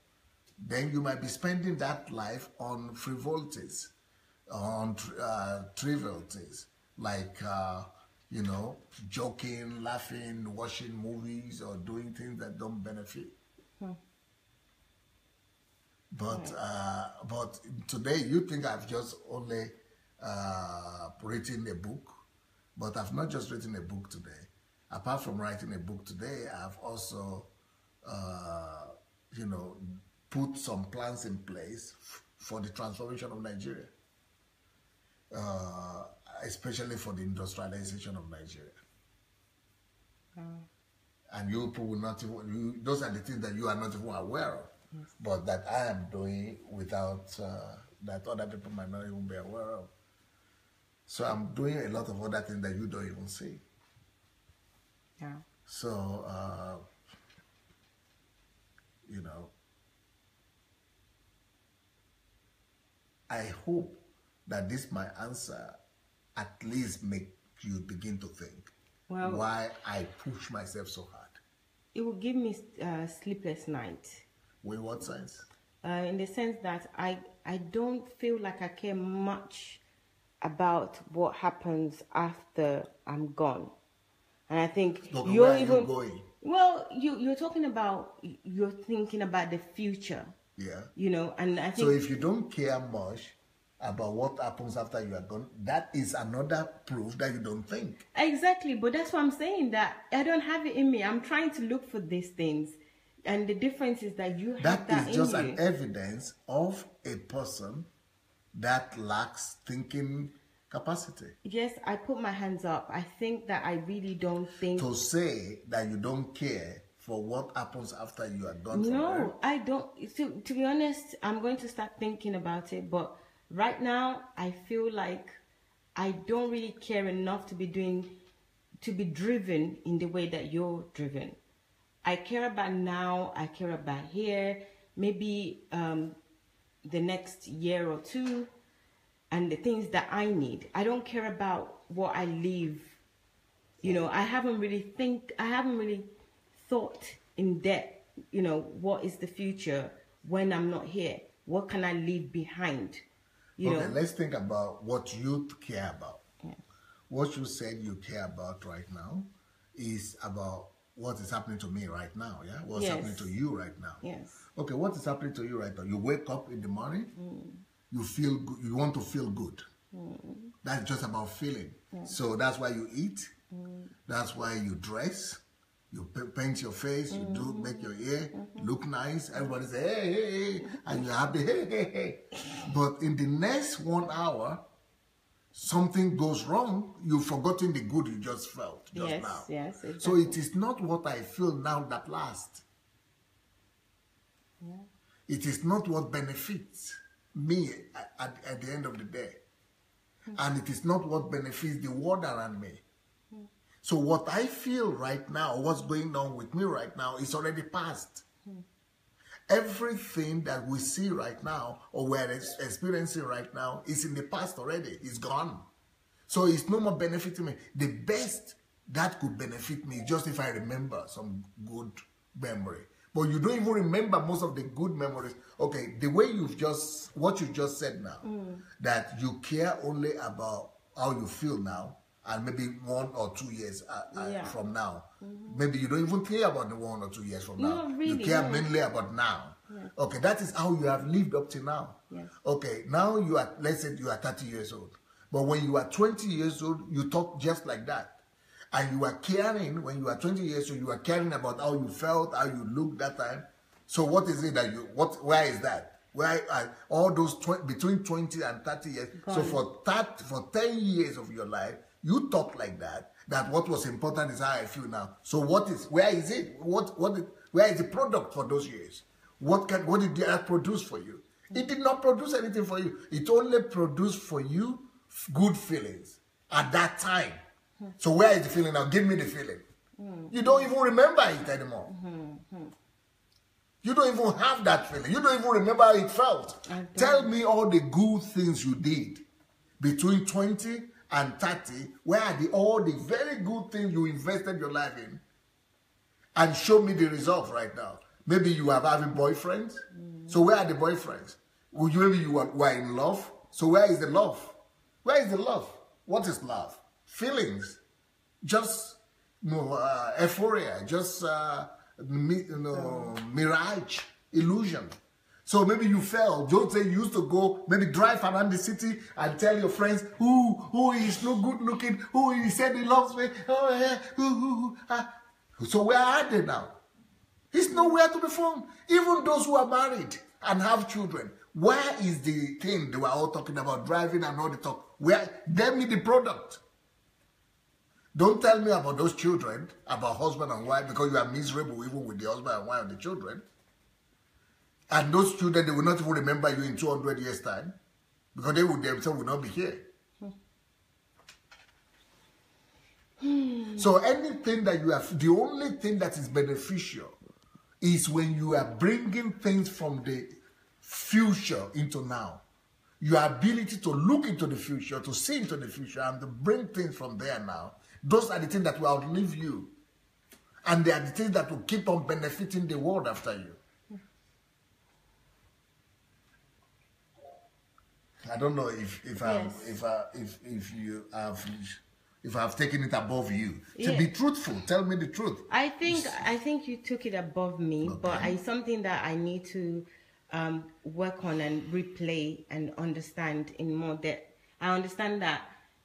then you might be spending that life on frivolities, on uh, trivialities like uh, you know joking, laughing, watching movies, or doing things that don't benefit. But uh, but today you think I've just only uh, written a book, but I've not just written a book today. Apart from writing a book today, I've also uh, you know put some plans in place f- for the transformation of Nigeria, uh, especially for the industrialization of Nigeria. And you people will not even, you, those are the things that you are not even aware of, but that I am doing without, uh, that other people might not even be aware of. So I'm doing a lot of other things that you don't even see. Yeah. So, uh, you know, I hope that this my answer at least make you begin to think Well- why I push myself so hard. It will give me uh, sleepless night. With what sense? uh, in the sense that I I don't feel like I care much about what happens after I'm gone, and I think you're you even going? well. You you're talking about you're thinking about the future, Yeah. you know, and I think So if you don't care much about what happens after you are gone, that is another proof that you don't think. Exactly, but that's what I'm saying that I don't have it in me. I'm trying to look for these things, and the difference is that you have That that, is just an evidence of a person that lacks thinking capacity. yes, I put my hands up. I think that I really don't think. To say that you don't care for what happens after you are done. No, I don't. To, to be honest, I'm going to start thinking about it. But right now, I feel like I don't really care enough to be doing, to be driven in the way that you're driven. I care about now. I care about here. Maybe um, the next year or two, and the things that I need. I don't care about what I leave you know i haven't really think i haven't really thought in depth you know what is the future when I'm not here? What can I leave behind? You okay, know? let's think about what you care about. What you said you care about right now is about what is happening to me right now, yeah? What's Yes. happening to you right now. Yes. Okay, what is happening to you right now? You wake up in the morning, you feel good, you want to feel good. That's just about feeling. So that's why you eat. That's why you dress. You paint your face. You do make your hair look nice. Everybody say hey, hey, hey, and you're happy. Hey, hey, hey. But in the next one hour, something goes wrong. You've forgotten the good you just felt just Yes, now. yes, So it is not what I feel now that lasts. It is not what benefits me at, at, the end of the day. Hmm. And it is not what benefits the world around me. Hmm. So what I feel right now, what's going on with me right now, is already past. Hmm. Everything that we see right now or we're experiencing right now is in the past already. It's gone. So it's no more benefiting me. The best that could benefit me just if I remember some good memory. But you don't even remember most of the good memories. Okay, the way you've just, what you just said now, that you care only about how you feel now, and maybe one or two years uh, uh, Yeah. from now. Maybe you don't even care about the one or two years from now. No, really, you care no. mainly about now. Okay, that is how you have lived up to now. Yes. Okay, now you are, let's say you are 30 years old. But when you are 20 years old, you talk just like that. And you are caring, when you are 20 years old, you are caring about how you felt, how you looked that time. So what is it that you, what, where is that? Where are all those, tw- between 20 and 30 years? So for that, for 10 years of your life, you talk like that, that what was important is how I feel now. So what is, where is it? What, what, is- where is the product for those years? What can, what did that produce for you? It did not produce anything for you. It only produced for you good feelings at that time. So where is the feeling now? Give me the feeling. You don't even remember it anymore. You don't even have that feeling. You don't even remember how it felt. Tell me all the good things you did between 20 and 30. Where are the all the very good things you invested your life in? And show me the results right now. Maybe you are having boyfriends. So where are the boyfriends? Well, you- maybe you are, were in love. So where is the love? Where is the love? What is love? Feelings. Just you know, uh, euphoria. Just uh, mi- you know, mirage, illusion. So maybe you fell. Don't say you used to go, maybe drive around the city and tell your friends who who is no good looking, who he said he loves me. Oh yeah, who, who, who, ah. So where are they now? It's nowhere to be found. Even those who are married and have children, where is the thing they were all talking about driving and all the talk? Where? Give me the product. Don't tell me about those children, about husband and wife, because you are miserable even with the husband and wife and the children. And those children, they will not even remember you in 200 years' time, because they would themselves will not be here. So anything that you have, the only thing that is beneficial is when you are bringing things from the future into now. Your ability to look into the future, to see into the future, and to bring things from there now. Those are the things that will outlive you. And they are the things that will keep on benefiting the world after you. I don't know if if I Yes. if I if if you have if I've taken it above you. To Yeah. be truthful, tell me the truth. I think I think you took it above me, but it's something that I need to um, work on and replay and understand in more depth. I understand that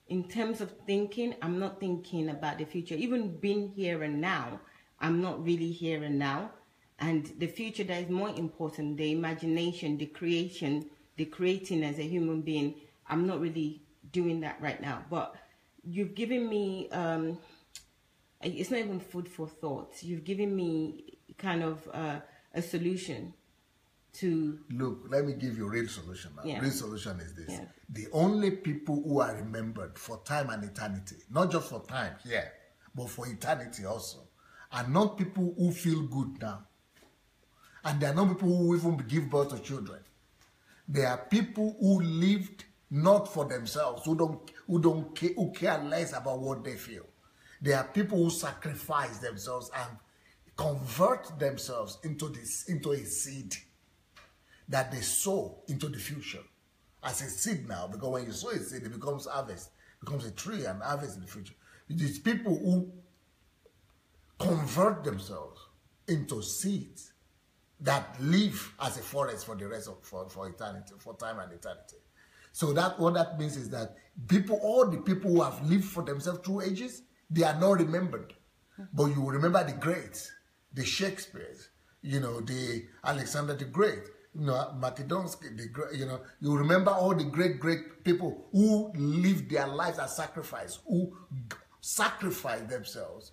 in terms of thinking, I'm not thinking about the future. Even being here and now, I'm not really here and now. And the future that is more important, the imagination, the creation, the creating as a human being, I'm not really doing that right now. But you've given me um, it's not even food for thought. You've given me kind of uh, a solution to Look, let me give you a real solution now. Yeah. Real solution is this. Yeah. The only people who are remembered for time and eternity, not just for time here, but for eternity also, are not people who feel good now. And they are not people who even give birth to children. They are people who lived not for themselves, who don't who don't care, who care less about what they feel. They are people who sacrifice themselves and convert themselves into this into a seed that they sow into the future as a seed now, because when you sow a seed, it becomes harvest, becomes a tree and harvest in the future. It is people who convert themselves into seeds that live as a forest for the rest of for, for eternity, for time and eternity. So that what that means is that people, all the people who have lived for themselves through ages, they are not remembered. But you remember the greats, the Shakespeare's, you know, the Alexander the Great, you know, Makedonsky, the you know, you remember all the great, great people who lived their lives as sacrifice, who sacrificed themselves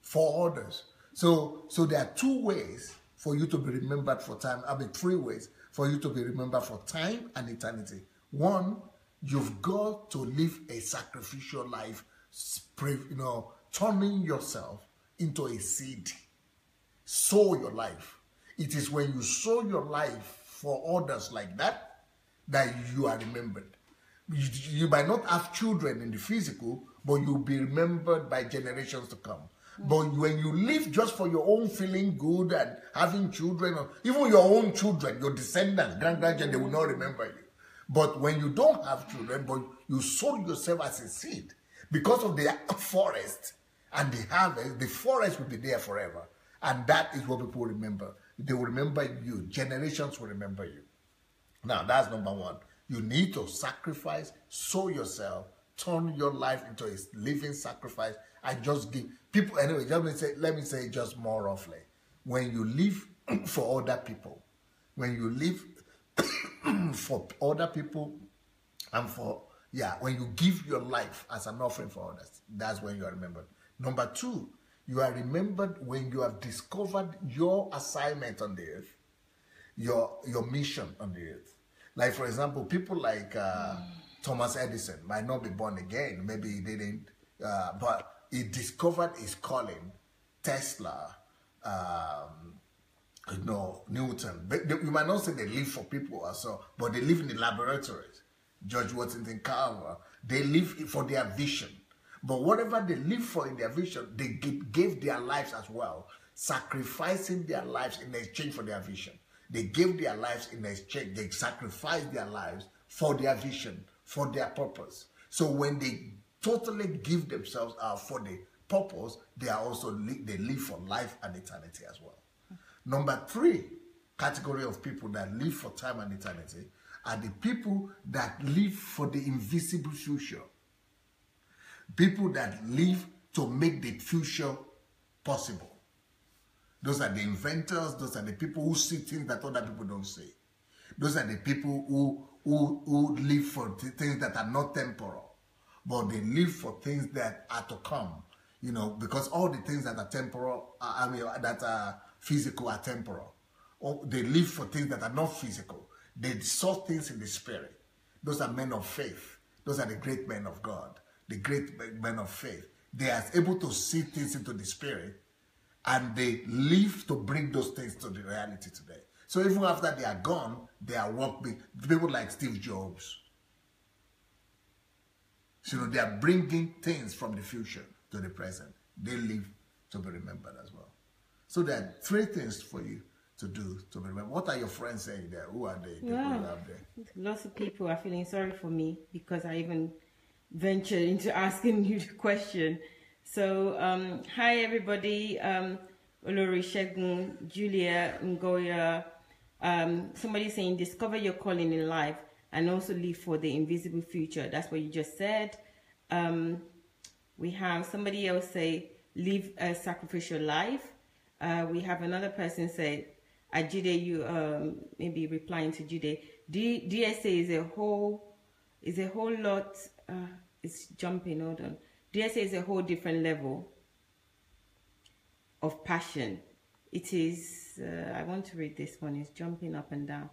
for others. So, so there are two ways for you to be remembered for time. I mean, three ways for you to be remembered for time and eternity. One, you've got to live a sacrificial life, you know, turning yourself into a seed. Sow your life. It is when you sow your life for others like that that you are remembered. You, you might not have children in the physical, but you'll be remembered by generations to come. But when you live just for your own feeling good and having children, or even your own children, your descendants, grand grandchildren, they will not remember you. But when you don't have children, but you sow yourself as a seed, because of the forest and the harvest, the forest will be there forever. And that is what people remember. They will remember you. Generations will remember you. Now, that's number one. You need to sacrifice, sow yourself, turn your life into a living sacrifice, and just give people. Anyway, let me say, let me say just more roughly. When you live for other people, when you live for other people and for yeah when you give your life as an offering for others that's when you are remembered number two you are remembered when you have discovered your assignment on the earth your your mission on the earth like for example people like uh, thomas edison might not be born again maybe he didn't uh, but he discovered his calling tesla um, you know, Newton. You might not say they live for people or so, but they live in the laboratories. George Washington Carver, they live for their vision. But whatever they live for in their vision, they gave their lives as well, sacrificing their lives in exchange for their vision. They gave their lives in exchange, they sacrificed their lives for their vision, for their purpose. So when they totally give themselves out for the purpose, they are also they live for life and eternity as well. Number three category of people that live for time and eternity are the people that live for the invisible future. People that live to make the future possible. Those are the inventors, those are the people who see things that other people don't see. Those are the people who, who, who live for things that are not temporal, but they live for things that are to come. You know, because all the things that are temporal, uh, I mean, uh, that are physical are temporal. Or they live for things that are not physical. They saw things in the spirit. Those are men of faith. Those are the great men of God, the great men of faith. They are able to see things into the spirit and they live to bring those things to the reality today. So even after they are gone, they are working. People like Steve Jobs. So, you know, they are bringing things from the future to the present. They live to be remembered as well. So there are three things for you to do to be remembered. What are your friends saying there? Who are they? People out there? Lots of people are feeling sorry for me because I even ventured into asking you the question. So, um, hi everybody. Um, Shegun, Julia Ngoya. Um, somebody saying, discover your calling in life and also live for the invisible future. That's what you just said. Um, we have somebody else say, live a sacrificial life. Uh, we have another person say, Ajide, you um, maybe replying to Jude. D- DSA is a whole is a whole lot. Uh, it's jumping. Hold on. DSA is a whole different level of passion. It is. Uh, I want to read this one. It's jumping up and down.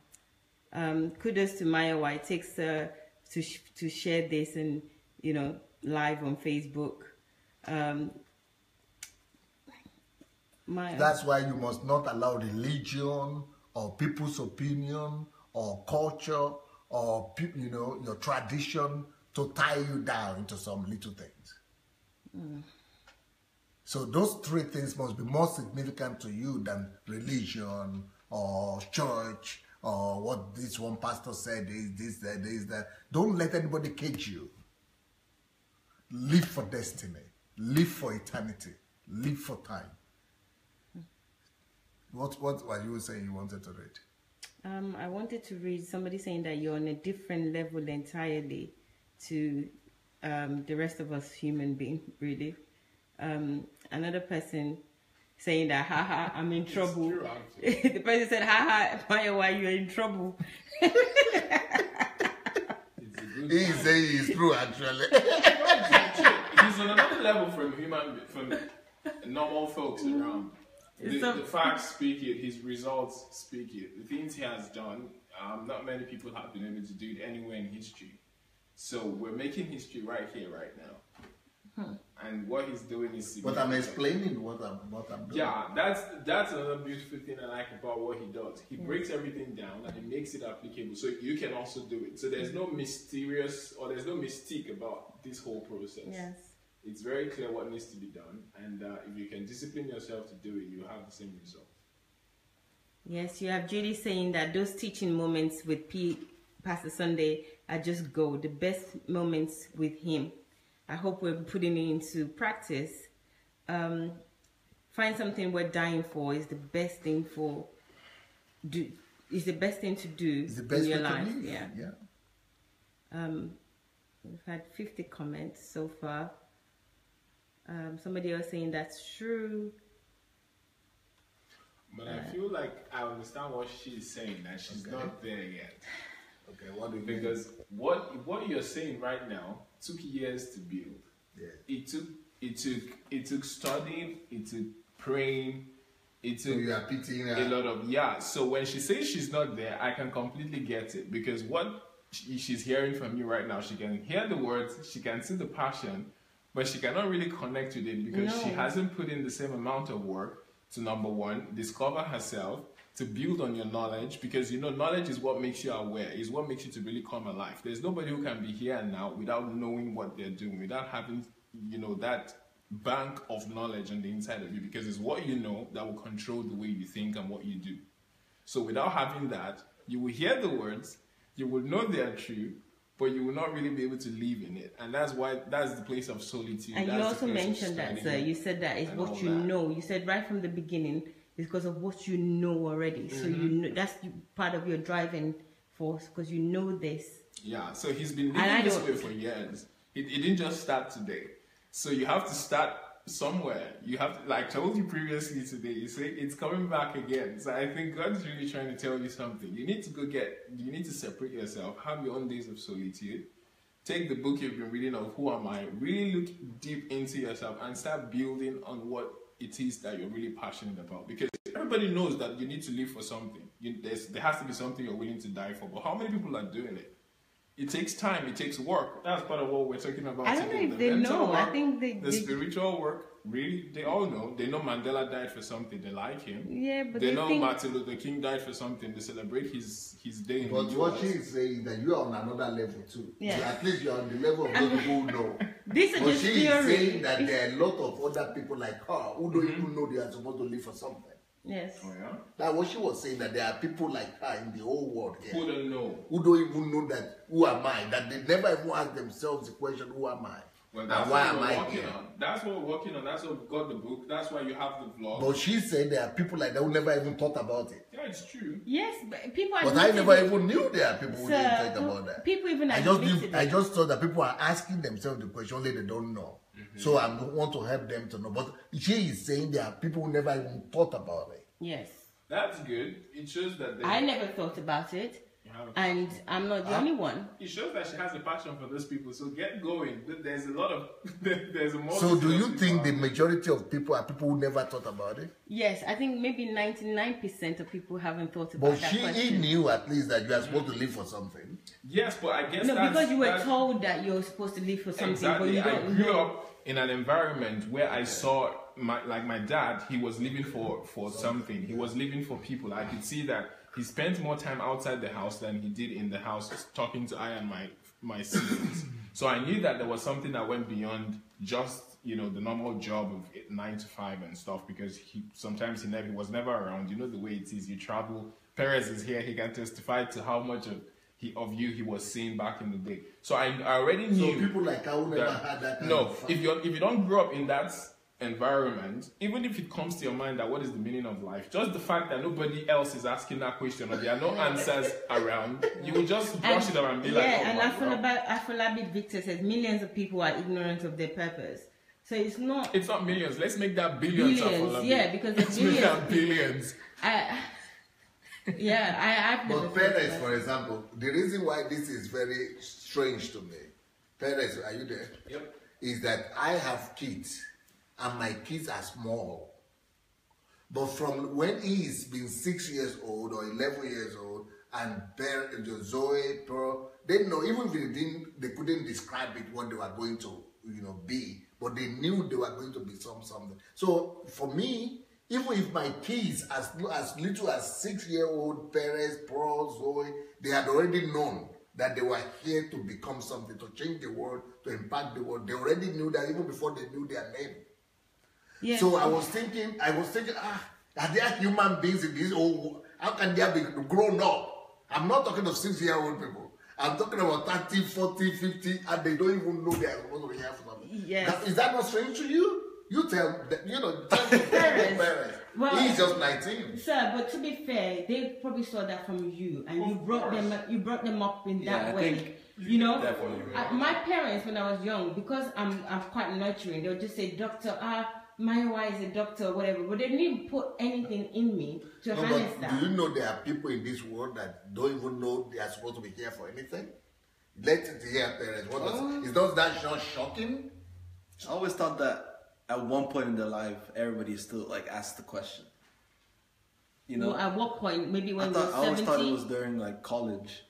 Um, kudos to Maya White. It takes uh, to sh- to share this and you know live on Facebook. Um, my That's why you must not allow religion or people's opinion or culture or you know your tradition to tie you down into some little things. Mm. So those three things must be more significant to you than religion or church or what this one pastor said is this, that, this, that. Don't let anybody cage you. Live for destiny. Live for eternity. Live for time. What what were you saying you wanted to read? Um, I wanted to read somebody saying that you're on a different level entirely to um, the rest of us human being, really. Um, another person saying that, haha, I'm in trouble. the person said, haha, Maya, why you're in trouble? It's a He is saying it's true actually. He's on another level from human from normal folks around. The, So- the facts speak it. His results speak it. The things he has done, um, not many people have been able to do it anywhere in history. So we're making history right here, right now. And what he's doing is. but I'm explaining what I'm what I'm doing. Yeah, that's that's another beautiful thing I like about what he does. He breaks everything down and he makes it applicable, so you can also do it. So there's no mysterious or there's no mystique about this whole process. Yes. It's very clear what needs to be done, and uh, if you can discipline yourself to do it, you have the same result. Yes, you have Judy saying that those teaching moments with P, Pastor Sunday are just gold, the best moments with him. I hope we're putting it into practice. Um, find something worth dying for is the best thing for do is the best thing to do It's the best in your life. Yeah. yeah. Um, we've had 50 comments so far. Um, somebody else saying that's true. But I feel like I understand what she's saying, that she's Okay. not there yet. Okay, what do you mean? Because what what you're saying right now took years to build. Yeah. It took it took it took studying, it took praying, it So took you are pitying a lot of yeah. So when she says she's not there, I can completely get it because what she, she's hearing from you right now, she can hear the words, she can see the passion, but she cannot really connect with it because she hasn't put in the same amount of work to number one, discover herself, to build on your knowledge because you know knowledge is what makes you aware, is what makes you to really come alive. There's nobody who can be here and now without knowing what they're doing, without having you know that bank of knowledge on the inside of you because it's what you know that will control the way you think and what you do. So without having that, you will hear the words, you will know they are true, but you will not really be able to live in it. And that's why that's the place of solitude. And you That's the also mentioned that, sir. You said that and what you that. know. You said right from the beginning it's because of what you know already. So you Mm-hmm. know that's part of your driving force because you know this. Yeah, so he's been living this way for years. It, it didn't just start today. So you have to start somewhere. You have to, like I told you previously today, you say it's coming back again. So I think God's really trying to tell you something. You need to go get, you need to separate yourself, have your own days of solitude. Take the book you've been reading of Who Am I, really look deep into yourself and start building on what it is that you're really passionate about. Because everybody knows that you need to live for something. You, there has to be something you're willing to die for. But how many people are doing it? It takes time. It takes work. That's part of what we're talking about. I don't today. know if The they mental know. I think they- the they- spiritual work. Really, they all know. They know Mandela died for something. They like him. Yeah, but they, they know think- Martin Luther King died for something. They celebrate his his day in But what US. she is saying that you are on another level too. Yeah. At least you are on the level of those people who know. This is But just she is saying that there are a lot of other people like her who don't even know they are supposed to live for something. Yes. Oh yeah. That's what she was saying that there are people like her in the whole world here Who don't know? who don't even know that who am I? That they never even ask themselves the question, who am I? Well, that's and why what am we're I working here? on. That's what we're working on. That's what we got the book. That's why you have the vlog. But she said there are people like that who never even thought about it. yeah, it's true. Yes, but people are. But I never even knew there are people who didn't think about that. people even I just admitted knew, I just thought that people are asking themselves the question only they don't know. Mm-hmm. So I want to help them to know. But she is saying there are people who never even thought about it. Yes. That's good. It shows that they, I never thought about it, you have- and I'm not the Huh? only one. it shows that she has a passion for those people. So get going. There's a lot of there's a more. So do you think the majority of people are people who never thought about it? Yes, I think maybe 99% of people haven't thought about But that she he question. knew at least that you are supposed to live for something. Yes, but I guess No, that's, because you were that's- told that you're supposed to live for something, exactly. but you I don't grew know. up in an environment where I saw my like my dad. He was living for for something. He was living for people. I could see that he spent more time outside the house than he did in the house talking to I and my my siblings. so I knew that there was something that went beyond just you know the normal job of nine to five and stuff because he sometimes he never he was never around. You know the way it is. You travel Perez is here, he can testify to how much of he of you he was seeing back in the day. So I, I already So knew. people like I would never had that no, if you if you don't grow up in that environment, even if it comes to your mind that what is the meaning of life, just the fact that nobody else is asking that question or there are no answers around, you will just brush it over and be yeah, like, oh, and my Afolabi, God. Victor says millions of people are ignorant of their purpose. So it's not It's not millions. Let's make that billions. billions, yeah, because Let's make billions. that billions. I, yeah, I, I've never But thought parents, for example, the reason why this is very strange to me, parents, are you there? Yep. Is that I have kids and my kids are small. But from when he's been six years old or 11 years old, and Bear, Zoe, Pearl, they know, even if they didn't, they couldn't describe it what they were going to, you know, be, but they knew they were going to be some something. So for me, even if my kids, as as little as six year old Perez, Pearl, Zoe, they had already known that they were here to become something, to change the world, to impact the world. They already knew that even before they knew their name. Yeah. So I was thinking, I was thinking, ah, are there human beings in this old? How can they be grown up? I'm not talking of six year old people. I'm talking about 30, 40, 50, and they don't even know they are supposed to be here for something. Yes. That- Is that not strange to you? You tell, the- you know, tell the Parents. parents. Well- He's just 19. Sir, but to be fair, they probably saw that from you, and you Of brought them, course. you brought them up in Yeah, that I way. think you know, definitely. Uh, my parents, when I was young, because I'm, I'm quite nurturing, they'll just say, "Doctor, ah, my wife is a doctor, or whatever," but they didn't even put anything in me to No, harness that. do you know there are people in this world that don't even know they are supposed to be here for anything? Let it hear parents. What does, oh. is not that just shocking? I always thought that at one point in their life, everybody still like asked the question. You know, well, at what point? Maybe when I we thought I were always thought it was during like college,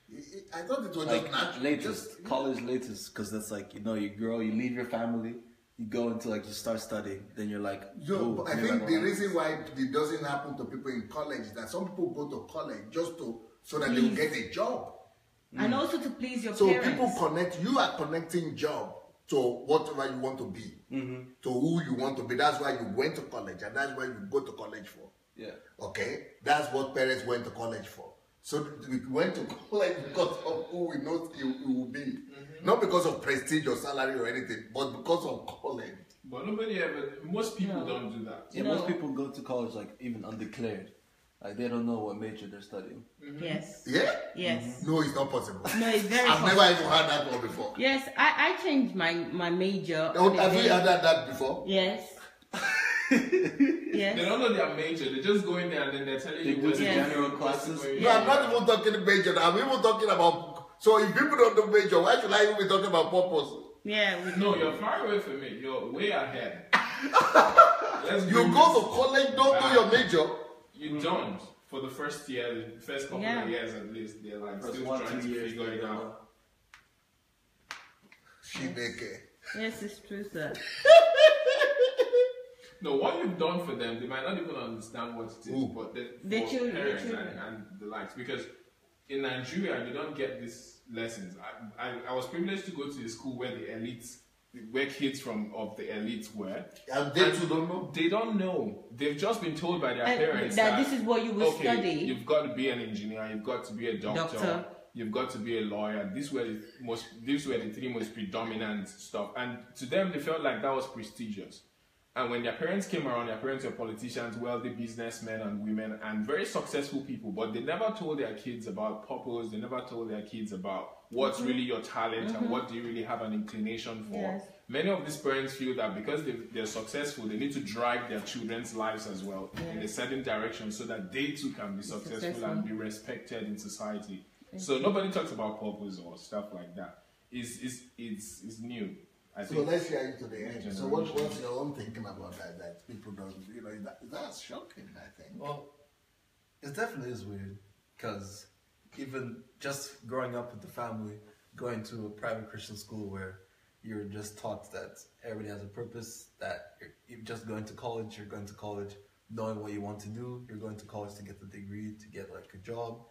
I thought it was like just natural. latest Just- college latest, because that's like you know you grow, you leave your family, you go into like you start studying, then you're like, So, "Ooh, but I think don't the reason why it doesn't happen to people in college is that some people go to college just to so that they will get a job. and also to please your So parents. So people connect. You are connecting job to whatever you want to be, Mm-hmm. to who you want to be. That's why you went to college, and that's why you go to college for. yeah. Okay, that's what parents went to college for. So we went to college because of who we know you, you will be. Not because of prestige or salary or anything, but because of college. But nobody ever, most people No. don't do that. Yeah, No. most people go to college like even undeclared, like they don't know what major they're studying. Mm-hmm. Yes. Yeah. Yes. Mm-hmm. No, it's not possible. No, it's very. I've possible. never even heard that one before. Yes, I, I changed my my major. Oh, on Have you day- heard that, that before? Yes. Yes. They don't know their major. They just go in there and then they're telling They you go what's to Yeah. general classes. going No. I'm not even talking major. I'm even talking about. So if people don't know major, why should I even be talking about purpose? Yeah. We No, you're far away from it. You're way ahead. Let's You go to college, don't know your major. You mm-hmm. don't. For the first year, the first couple Yeah. of years at least, they're like First still one, trying to years, figure it they out. Shineke. Yes, it's true, sir. No, what you've done for them, they might not even understand what it is, Ooh. but the, The for children- the parents children. and, and the likes. Because in Nigeria, you don't get these lessons. I, I, I was privileged to go to a school where the elites, where kids from of the elites were. And they too don't know. They don't know. They've just been told by their And parents that this is what you will okay, study. You've got to be an engineer. You've got to be a doctor. Doctor. You've got to be a lawyer. These were the most. These were the three most predominant stuff, and to them, they felt like that was prestigious. And when their parents came around, their parents were politicians, wealthy businessmen and women, and very successful people. But they never told their kids about purpose. They never told their kids about what's mm-hmm. really your talent and mm-hmm. what do you really have an inclination for. Yes. Many of these parents feel that because they, they're successful, they need to drive their children's lives as well in a certain direction so that they too can be successful, Successful. and be respected in society. So nobody talks about purpose or stuff like that. It's, it's, it's, it's new. So let's hear you to the end. So what, what's your own thinking about that? That people don't, you know, that, that's shocking. I think. Well, it definitely is weird because even just growing up with the family, going to a private Christian school where you're just taught that everybody has a purpose, that you're, you're just going to college, you're going to college knowing what you want to do, you're going to college to get the degree, to get like a job,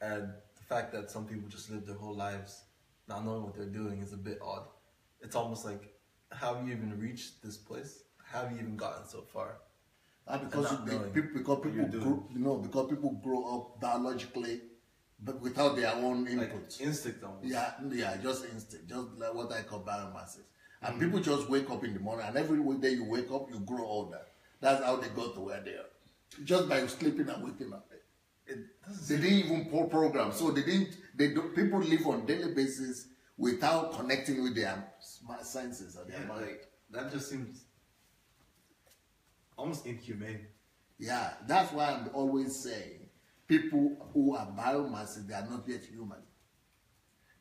and the fact that some people just live their whole lives not knowing what they're doing is a bit odd. It's almost like, how have you even reached this place? How have you even gotten so far? And because not they, people, because people grow, you know, because people grow up biologically, but without their own Like input. instinct almost. yeah, yeah, just instinct, just like what I call biomasses. Mm. And people just wake up in the morning, and every day you wake up, you grow older. That's how they got to where they are, just by sleeping and waking up. It They didn't even pro- program, so they didn't. They do, people live on daily basis without connecting with their senses or their Yeah, mind. like that just seems almost inhumane. Yeah, that's why I'm always saying people who are biomasses, they are not yet human.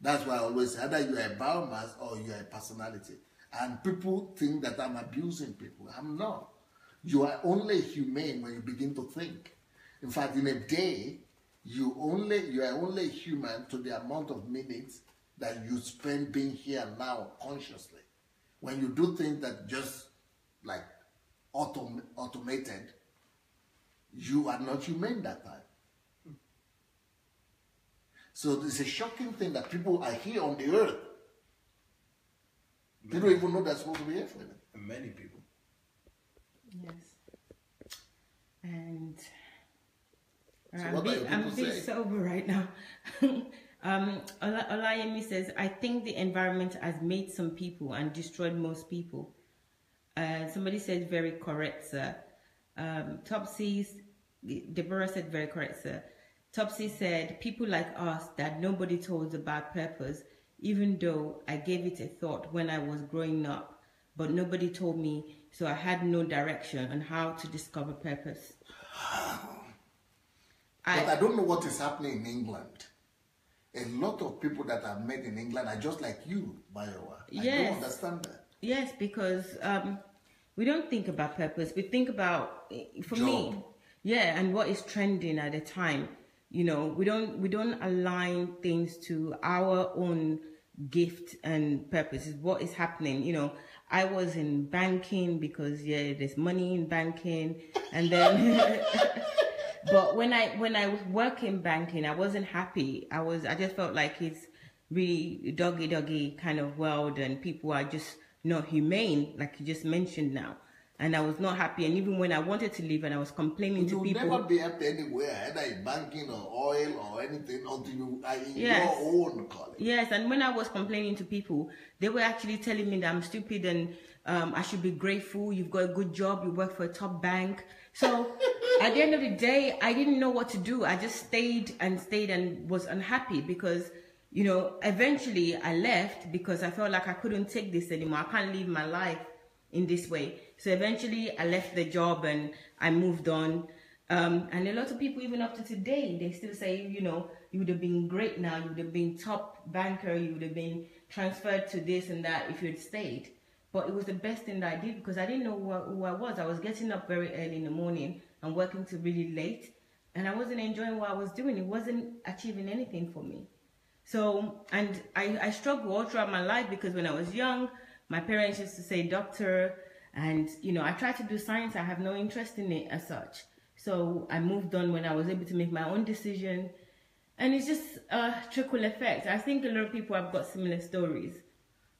That's why I always say either you are a biomass or you are a personality. And people think that I'm abusing people. I'm not. You are only humane when you begin to think. In fact, in a day, you only you are only human to the amount of minutes that you spend being here now consciously. When you do things that just like autom- automated, you are not humane that time. So it's a shocking thing that people are here on the earth. They don't even know they're supposed to be here for them. Many people. Yes. And So I'm, what a are bit, your I'm a people bit saying? sober right now. um, Ola- Olayemi says, I think the environment has made some people and destroyed most people. Uh, somebody said very correct, sir. Um, Topsy's, Deborah said very correct, sir. Topsy said, people like us that nobody told about purpose, even though I gave it a thought when I was growing up, but nobody told me, so I had no direction on how to discover purpose. But I don't know what is happening in England. A lot of people that I've met in England are just like you, Bayowa. I Yes. don't understand that. Yes, because um, we don't think about purpose. We think about, for me, yeah, and what is trending at the time. You know, we don't we don't align things to our own gift and purpose. Is what is happening. You know, I was in banking because yeah, there's money in banking, and then. but when I when I was working banking, I wasn't happy. I was I just felt like it's really doggy doggy kind of world, and people are just not humane, like you just mentioned now. And I was not happy. And even when I wanted to leave, and I was complaining to You'll people, never be happy anywhere, either in banking or oil or anything, until you are in Yes. your own calling. Yes, and when I was complaining to people, they were actually telling me that I'm stupid and um, I should be grateful. You've got a good job. You work for a top bank. So at the end of the day, I didn't know what to do. I just stayed and stayed and was unhappy because, you know, eventually I left because I felt like I couldn't take this anymore. I can't live my life in this way. So eventually I left the job and I moved on. Um, and a lot of people, even up to today, they still say, you know, you would have been great now, you would have been top banker, you would have been transferred to this and that if you had stayed. But it was the best thing that I did because I didn't know who I, who I was. I was getting up very early in the morning and working till really late, and I wasn't enjoying what I was doing. It wasn't achieving anything for me. So, and I, I struggled all throughout my life because when I was young, my parents used to say doctor, and you know, I tried to do science. I have no interest in it as such. So I moved on when I was able to make my own decision, and it's just a trickle effect. I think a lot of people have got similar stories.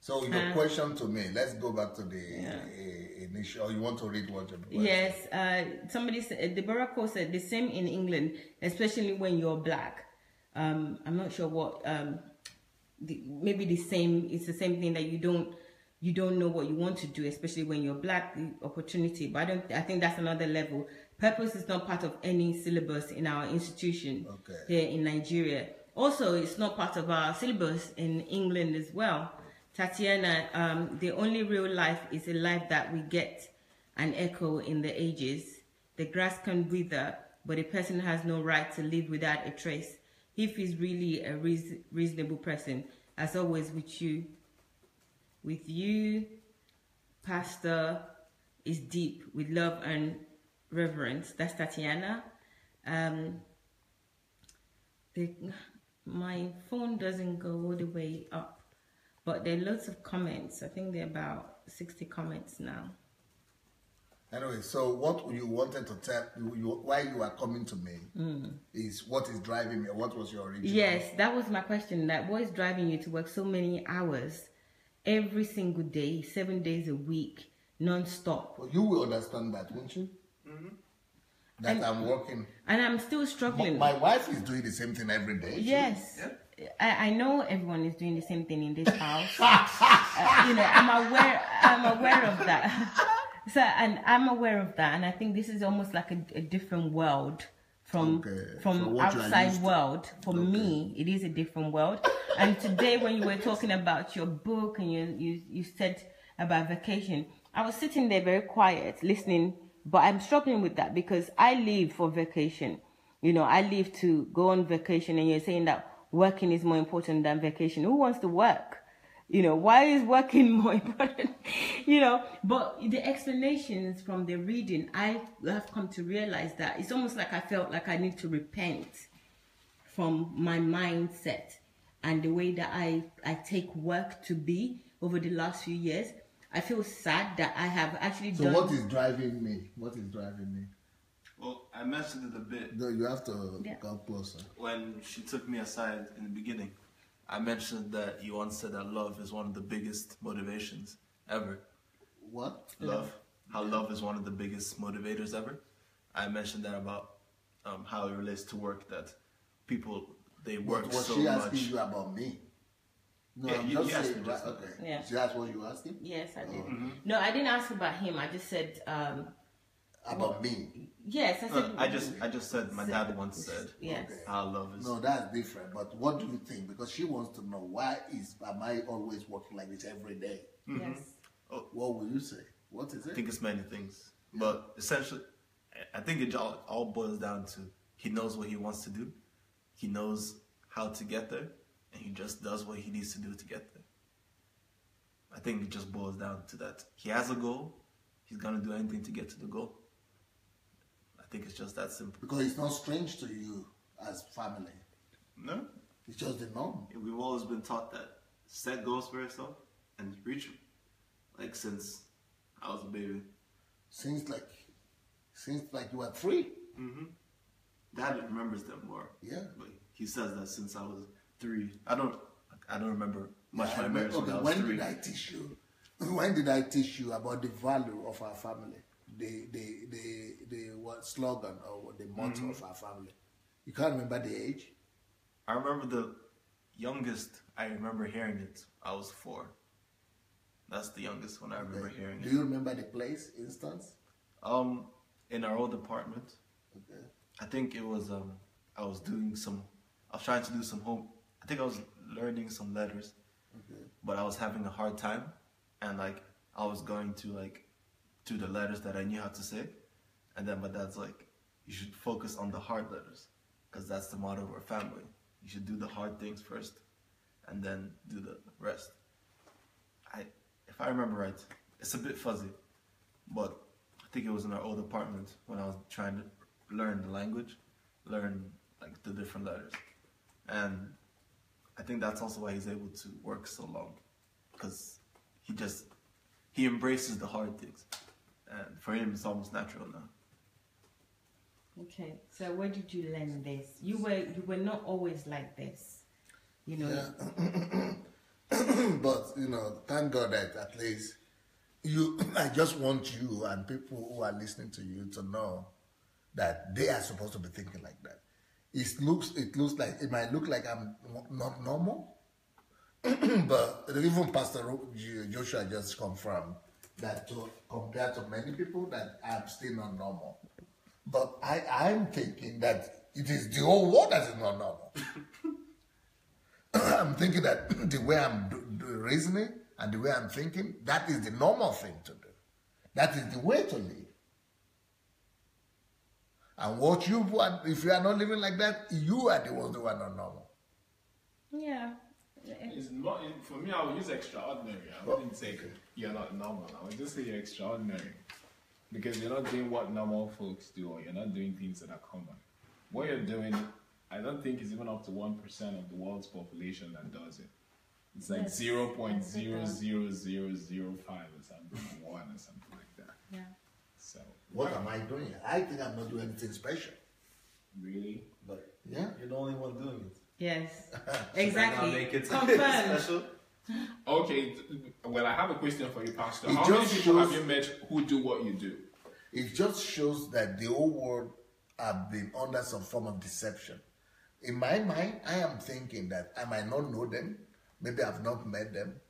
So your Uh, question to me, let's go back to the uh, initial. You want to read what? Yes, uh, somebody said, Deborah Cole said the same in England, especially when you're black. Um, I'm not sure what, um, the, maybe the same, it's the same thing that you don't, you don't know what you want to do, especially when you're black, the opportunity. But I don't, I think that's another level. Purpose is not part of any syllabus in our institution Okay. here in Nigeria. Also, it's not part of our syllabus in England as well. Tatiana, um, the only real life is a life that we get an echo in the ages. The grass can wither, but a person has no right to live without a trace. If he's really a reas- reasonable person, as always with you, with you, Pastor, is deep with love and reverence. That's Tatiana. Um, the, my phone doesn't go all the way up, but there are lots of comments. I think there are about 60 comments now. Anyway, so what you wanted to tell you, you why you are coming to me is what is driving me. What was your original? Yes, that was my question. That what is driving you to work so many hours every single day, seven days a week, non-stop? Well, you will understand that, won't you? Mm, That And- I'm working. and I'm still struggling. my wife is doing the same thing every day. Yes. I, I know everyone is doing the same thing in this house. Uh, you know, I'm aware. I'm aware of that. so, and I'm aware of that, and I think this is almost like a, a different world from Okay, from from what you are outside world. For me, it is a different world. And today, when you were talking about your book and you you you said about vacation, I was sitting there very quiet, listening. But I'm struggling with that because I leave for vacation. You know, I leave to go on vacation, and you're saying that working is more important than vacation. Who wants to work? You know, why is working more important? you know, but the explanations from the reading, I have come to realize that it's almost like I felt like I need to repent from my mindset and the way that I, I take work to be over the last few years. I feel sad that I have actually So done. what is driving me? What is driving me? Well, I mentioned it a bit No, you have to Yeah. come closer. when she took me aside in the beginning. I mentioned that you once said that love is one of the biggest motivations ever. What? Love. How love is one of the biggest motivators ever. I mentioned that about um, how it relates to work. That people they work But was so she asking much. you about me? No, Yeah, I'm you- just you asked saying me that. just now. Okay. Yeah. So that's what you asking Yes, I did. Mm-hmm. No, I didn't ask about him. I just said, um, about me. yes. I No, said. I just I just said my dad once said Yes. Okay. how love is. No, that's different. But what do you think? Because she wants to know why is am I always working like this every day? Mm-hmm. Yes. Oh. What will you say? What is it? I think it's many things, but essentially, I- I think it all, all boils down to he knows what he wants to do, he knows how to get there, and he just does what he needs to do to get there. I think it just boils down to that. He has a goal, he's gonna do anything to get to the goal. Think it's just that simple. Because it's not strange to you as family. No, It's just the norm. we've always been taught that set goals for yourself and reach them. Like since I was a baby. Since like since like you were three. Mm-hmm. Dad remembers them more. Yeah. But he says that since I was three. I don't I don't remember much of my marriage when okay, was when did I teach you? When did I teach you about the value of our family? The the the the what slogan or the motto Mm-hmm. of our family? You can't remember the age? I remember the youngest I remember hearing it, I was four. That's the youngest one I remember Okay. hearing Do it. you remember the place instance? Um in our old apartment. Okay. I think it was um I was doing some I was trying to do some home I think I was learning some letters. Okay. But I was having a hard time and like I was going to like to the letters that I knew how to say and then my dad's like you should focus on the hard letters because that's the motto of our family. You should do the hard things first and then do the rest. I if I remember right, it's a bit fuzzy, but I think it was in our old apartment when I was trying to learn the language, learn like the different letters. And I think that's also why he's able to work so long, because he just he embraces the hard things, and for him it's almost natural now. Okay. So where did you learn this? You were you were not always like this. You know. but you know, thank God that at least you. I just want you and people who are listening to you to know that they are supposed to be thinking like that. It looks, it looks like it might look like I'm not normal, but even Pastor Joshua just confirmed that to, compared to many people that I'm still not normal. But I, I'm thinking that it is the whole world that is not normal. I'm thinking that the way I'm do, do reasoning and the way I'm thinking, that is the normal thing to do. That is the way to live. And what you want, if you are not living like that, you are the ones who are not normal. Yeah. It's not for me. I would use extraordinary. I wouldn't oh, say you're not normal. I would just say you're extraordinary because you're not doing what normal folks do, or you're not doing things that are common. What you're doing, I don't think is even up to one percent of the world's population that does it. It's like Yes, zero point that's it, zero uh, zero zero zero five or something, or one or something like that. Yeah. So What am I doing? I think I'm not doing anything special. really, But Yeah. you're the only one doing it. Yes. Exactly. make it Confirmed. Okay. Well, I have a question for you, Pastor. It How many people have you met who do what you do? It just shows that the whole world have been under some form of deception. In my mind, I am thinking that I might not know them, maybe I've not met them,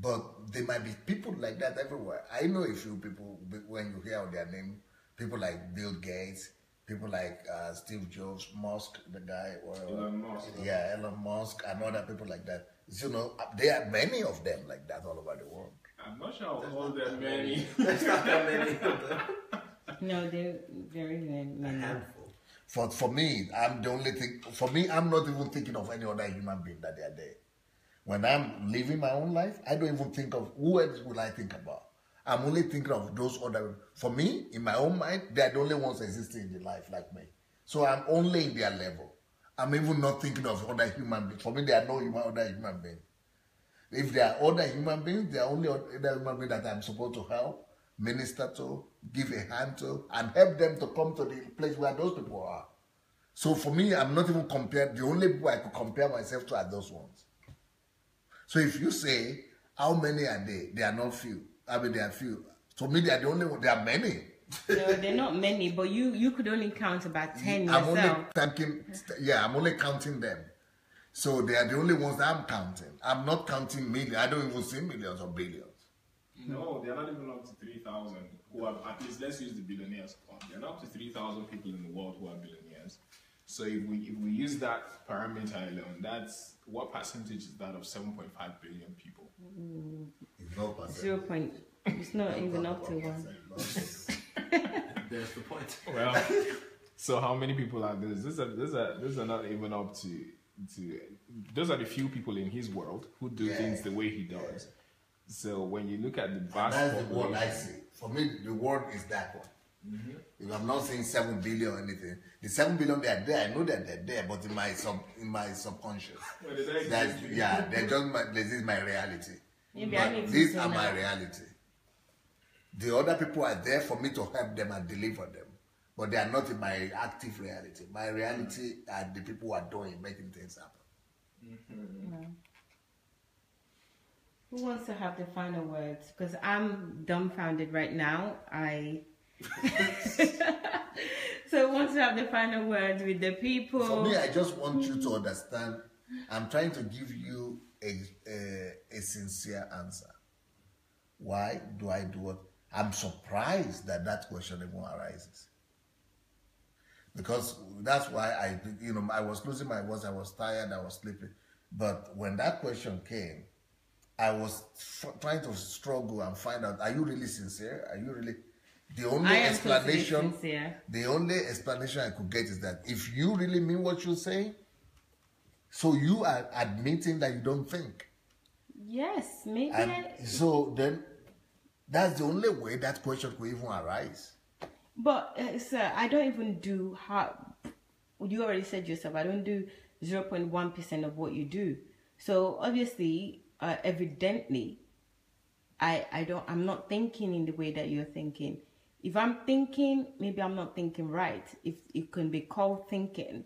but there might be people like that everywhere. I know a few people when you hear their name, people like Bill Gates, people like uh, Steve Jobs, Musk, the guy, whatever. Elon Musk. Yeah, Elon Musk, and other people like that. You know, there are many of them like that all over the world. I'm not sure how all there many. There's not that many of them. No, they're very many. A handful. For for me, I'm the only thing. For me, I'm not even thinking of any other human being that they are there. When I'm living my own life, I don't even think of who else will I think about. I'm only thinking of those other. For me, in my own mind, they are the only ones existing in the life like me. So I'm only in their level. I'm even not thinking of other human beings. For me, there are no human, other human beings. If there are other human beings, there are only other human beings that I'm supposed to help, minister to, give a hand to, and help them to come to the place where those people are. So for me, I'm not even compared. The only people I could compare myself to are those ones. So if you say, how many are they? They are not few. I mean, they are few. For me, they are the only one. There are many. No, they're not many, but you you could only count about ten I'm only yourself. thanking, yeah, I'm only counting them. So they are the only ones that I'm counting. I'm not counting millions. I don't even see millions or billions. No, they're not even up to 3,000 who are, at least let's use the billionaires club. They're not up to 3,000 people in the world who are billionaires. So if we if we use that parameter alone, that's what percentage is that of 7.5 billion people? It's no percent. Zero point. It's not even up to one. There's the point. Well, so how many people are this? These are these are these are not even up to to. Those are the few people in his world who do Yeah. things the way he does. So when you look at the vast That's the word I see. For me, the word is that one. Mm-hmm. If I'm not saying seven billion or anything, the seven billion they are there. I know that they're there, but in my sub in my subconscious, Well, they don't that's exist. yeah, they're just my, this is my reality. Maybe I But need to these zone are my out. reality. The other people are there for me to help them and deliver them, but they are not in my active reality. My reality are the people who are doing, making things happen. Mm-hmm. Who wants to have the final words? Because I'm dumbfounded right now. I. so, who wants to have the final words with the people? For me, I just want you to understand. I'm trying to give you a, a, a sincere answer. Why do I do what? I'm surprised that that question even arises. Because that's why I, you know, I was losing my voice, I was tired, I was sleeping. But when that question came, I was trying to struggle and find out: Are you really sincere? Are you really? The only I am totally explanation, the only explanation I could get is that if you really mean what you say, so you are admitting that you don't think, Yes, maybe. I, so then that's the only way that question could even arise. but, uh, sir, I don't even do how. You already said yourself, I don't do 0.1% of what you do. So, obviously, uh, evidently, I, I don't I'm not thinking in the way that you're thinking. If I'm thinking, maybe I'm not thinking right. If it can be called thinking,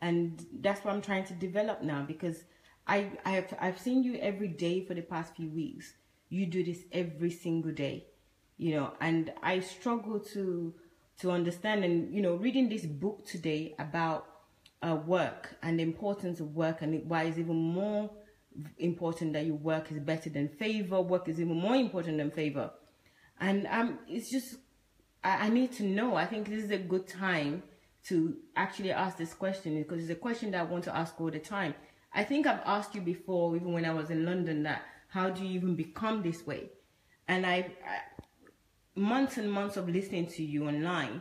and that's what I'm trying to develop now because I I've I've seen you every day for the past few weeks. You do this every single day, you know, and I struggle to to understand and you know reading this book today about uh, work and the importance of work and why it's even more important that your work is better than favor. Work is even more important than favor. And um, it's just, I, I need to know. I think this is a good time to actually ask this question because it's a question that I want to ask all the time. I think I've asked you before, even when I was in London, that how do you even become this way? And I, I months and months of listening to you online,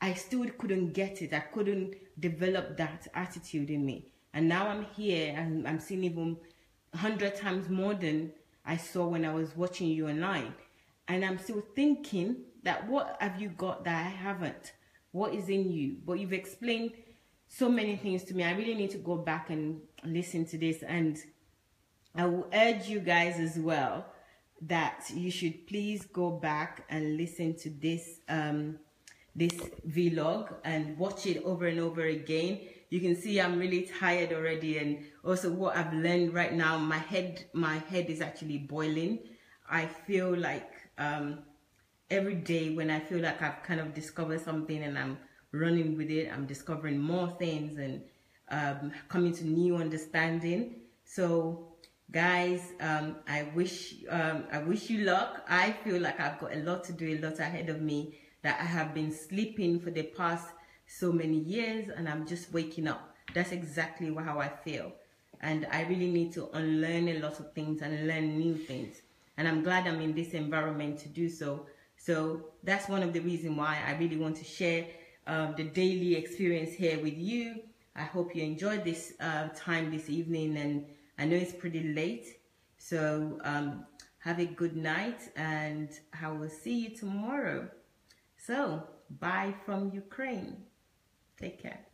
I still couldn't get it. I couldn't develop that attitude in me. And now I'm here and I'm seeing even hundred times more than I saw when I was watching you online. And I'm still thinking that what have you got that I haven't? What is in you? But you've explained so many things to me. I really need to go back and listen to this and I will urge you guys as well that you should please go back and listen to this um, this vlog and watch it over and over again. You can see I'm really tired already, and also what I've learned right now, my head my head is actually boiling. I feel like um, every day when I feel like I've kind of discovered something and I'm running with it, I'm discovering more things and um, coming to new understanding. So guys um, i wish um, i wish you luck. I feel like i've got a lot to do a lot ahead of me that i have been sleeping for the past so many years and i'm just waking up. That's exactly how i feel. And i really need to unlearn a lot of things and learn new things. And i'm glad i'm in this environment to do so. So that's one of the reasons why i really want to share um, the daily experience here with you. I hope you enjoyed this uh, time this evening and I know it's pretty late, so um, have a good night and I will see you tomorrow. So, bye from Ukraine. Take care.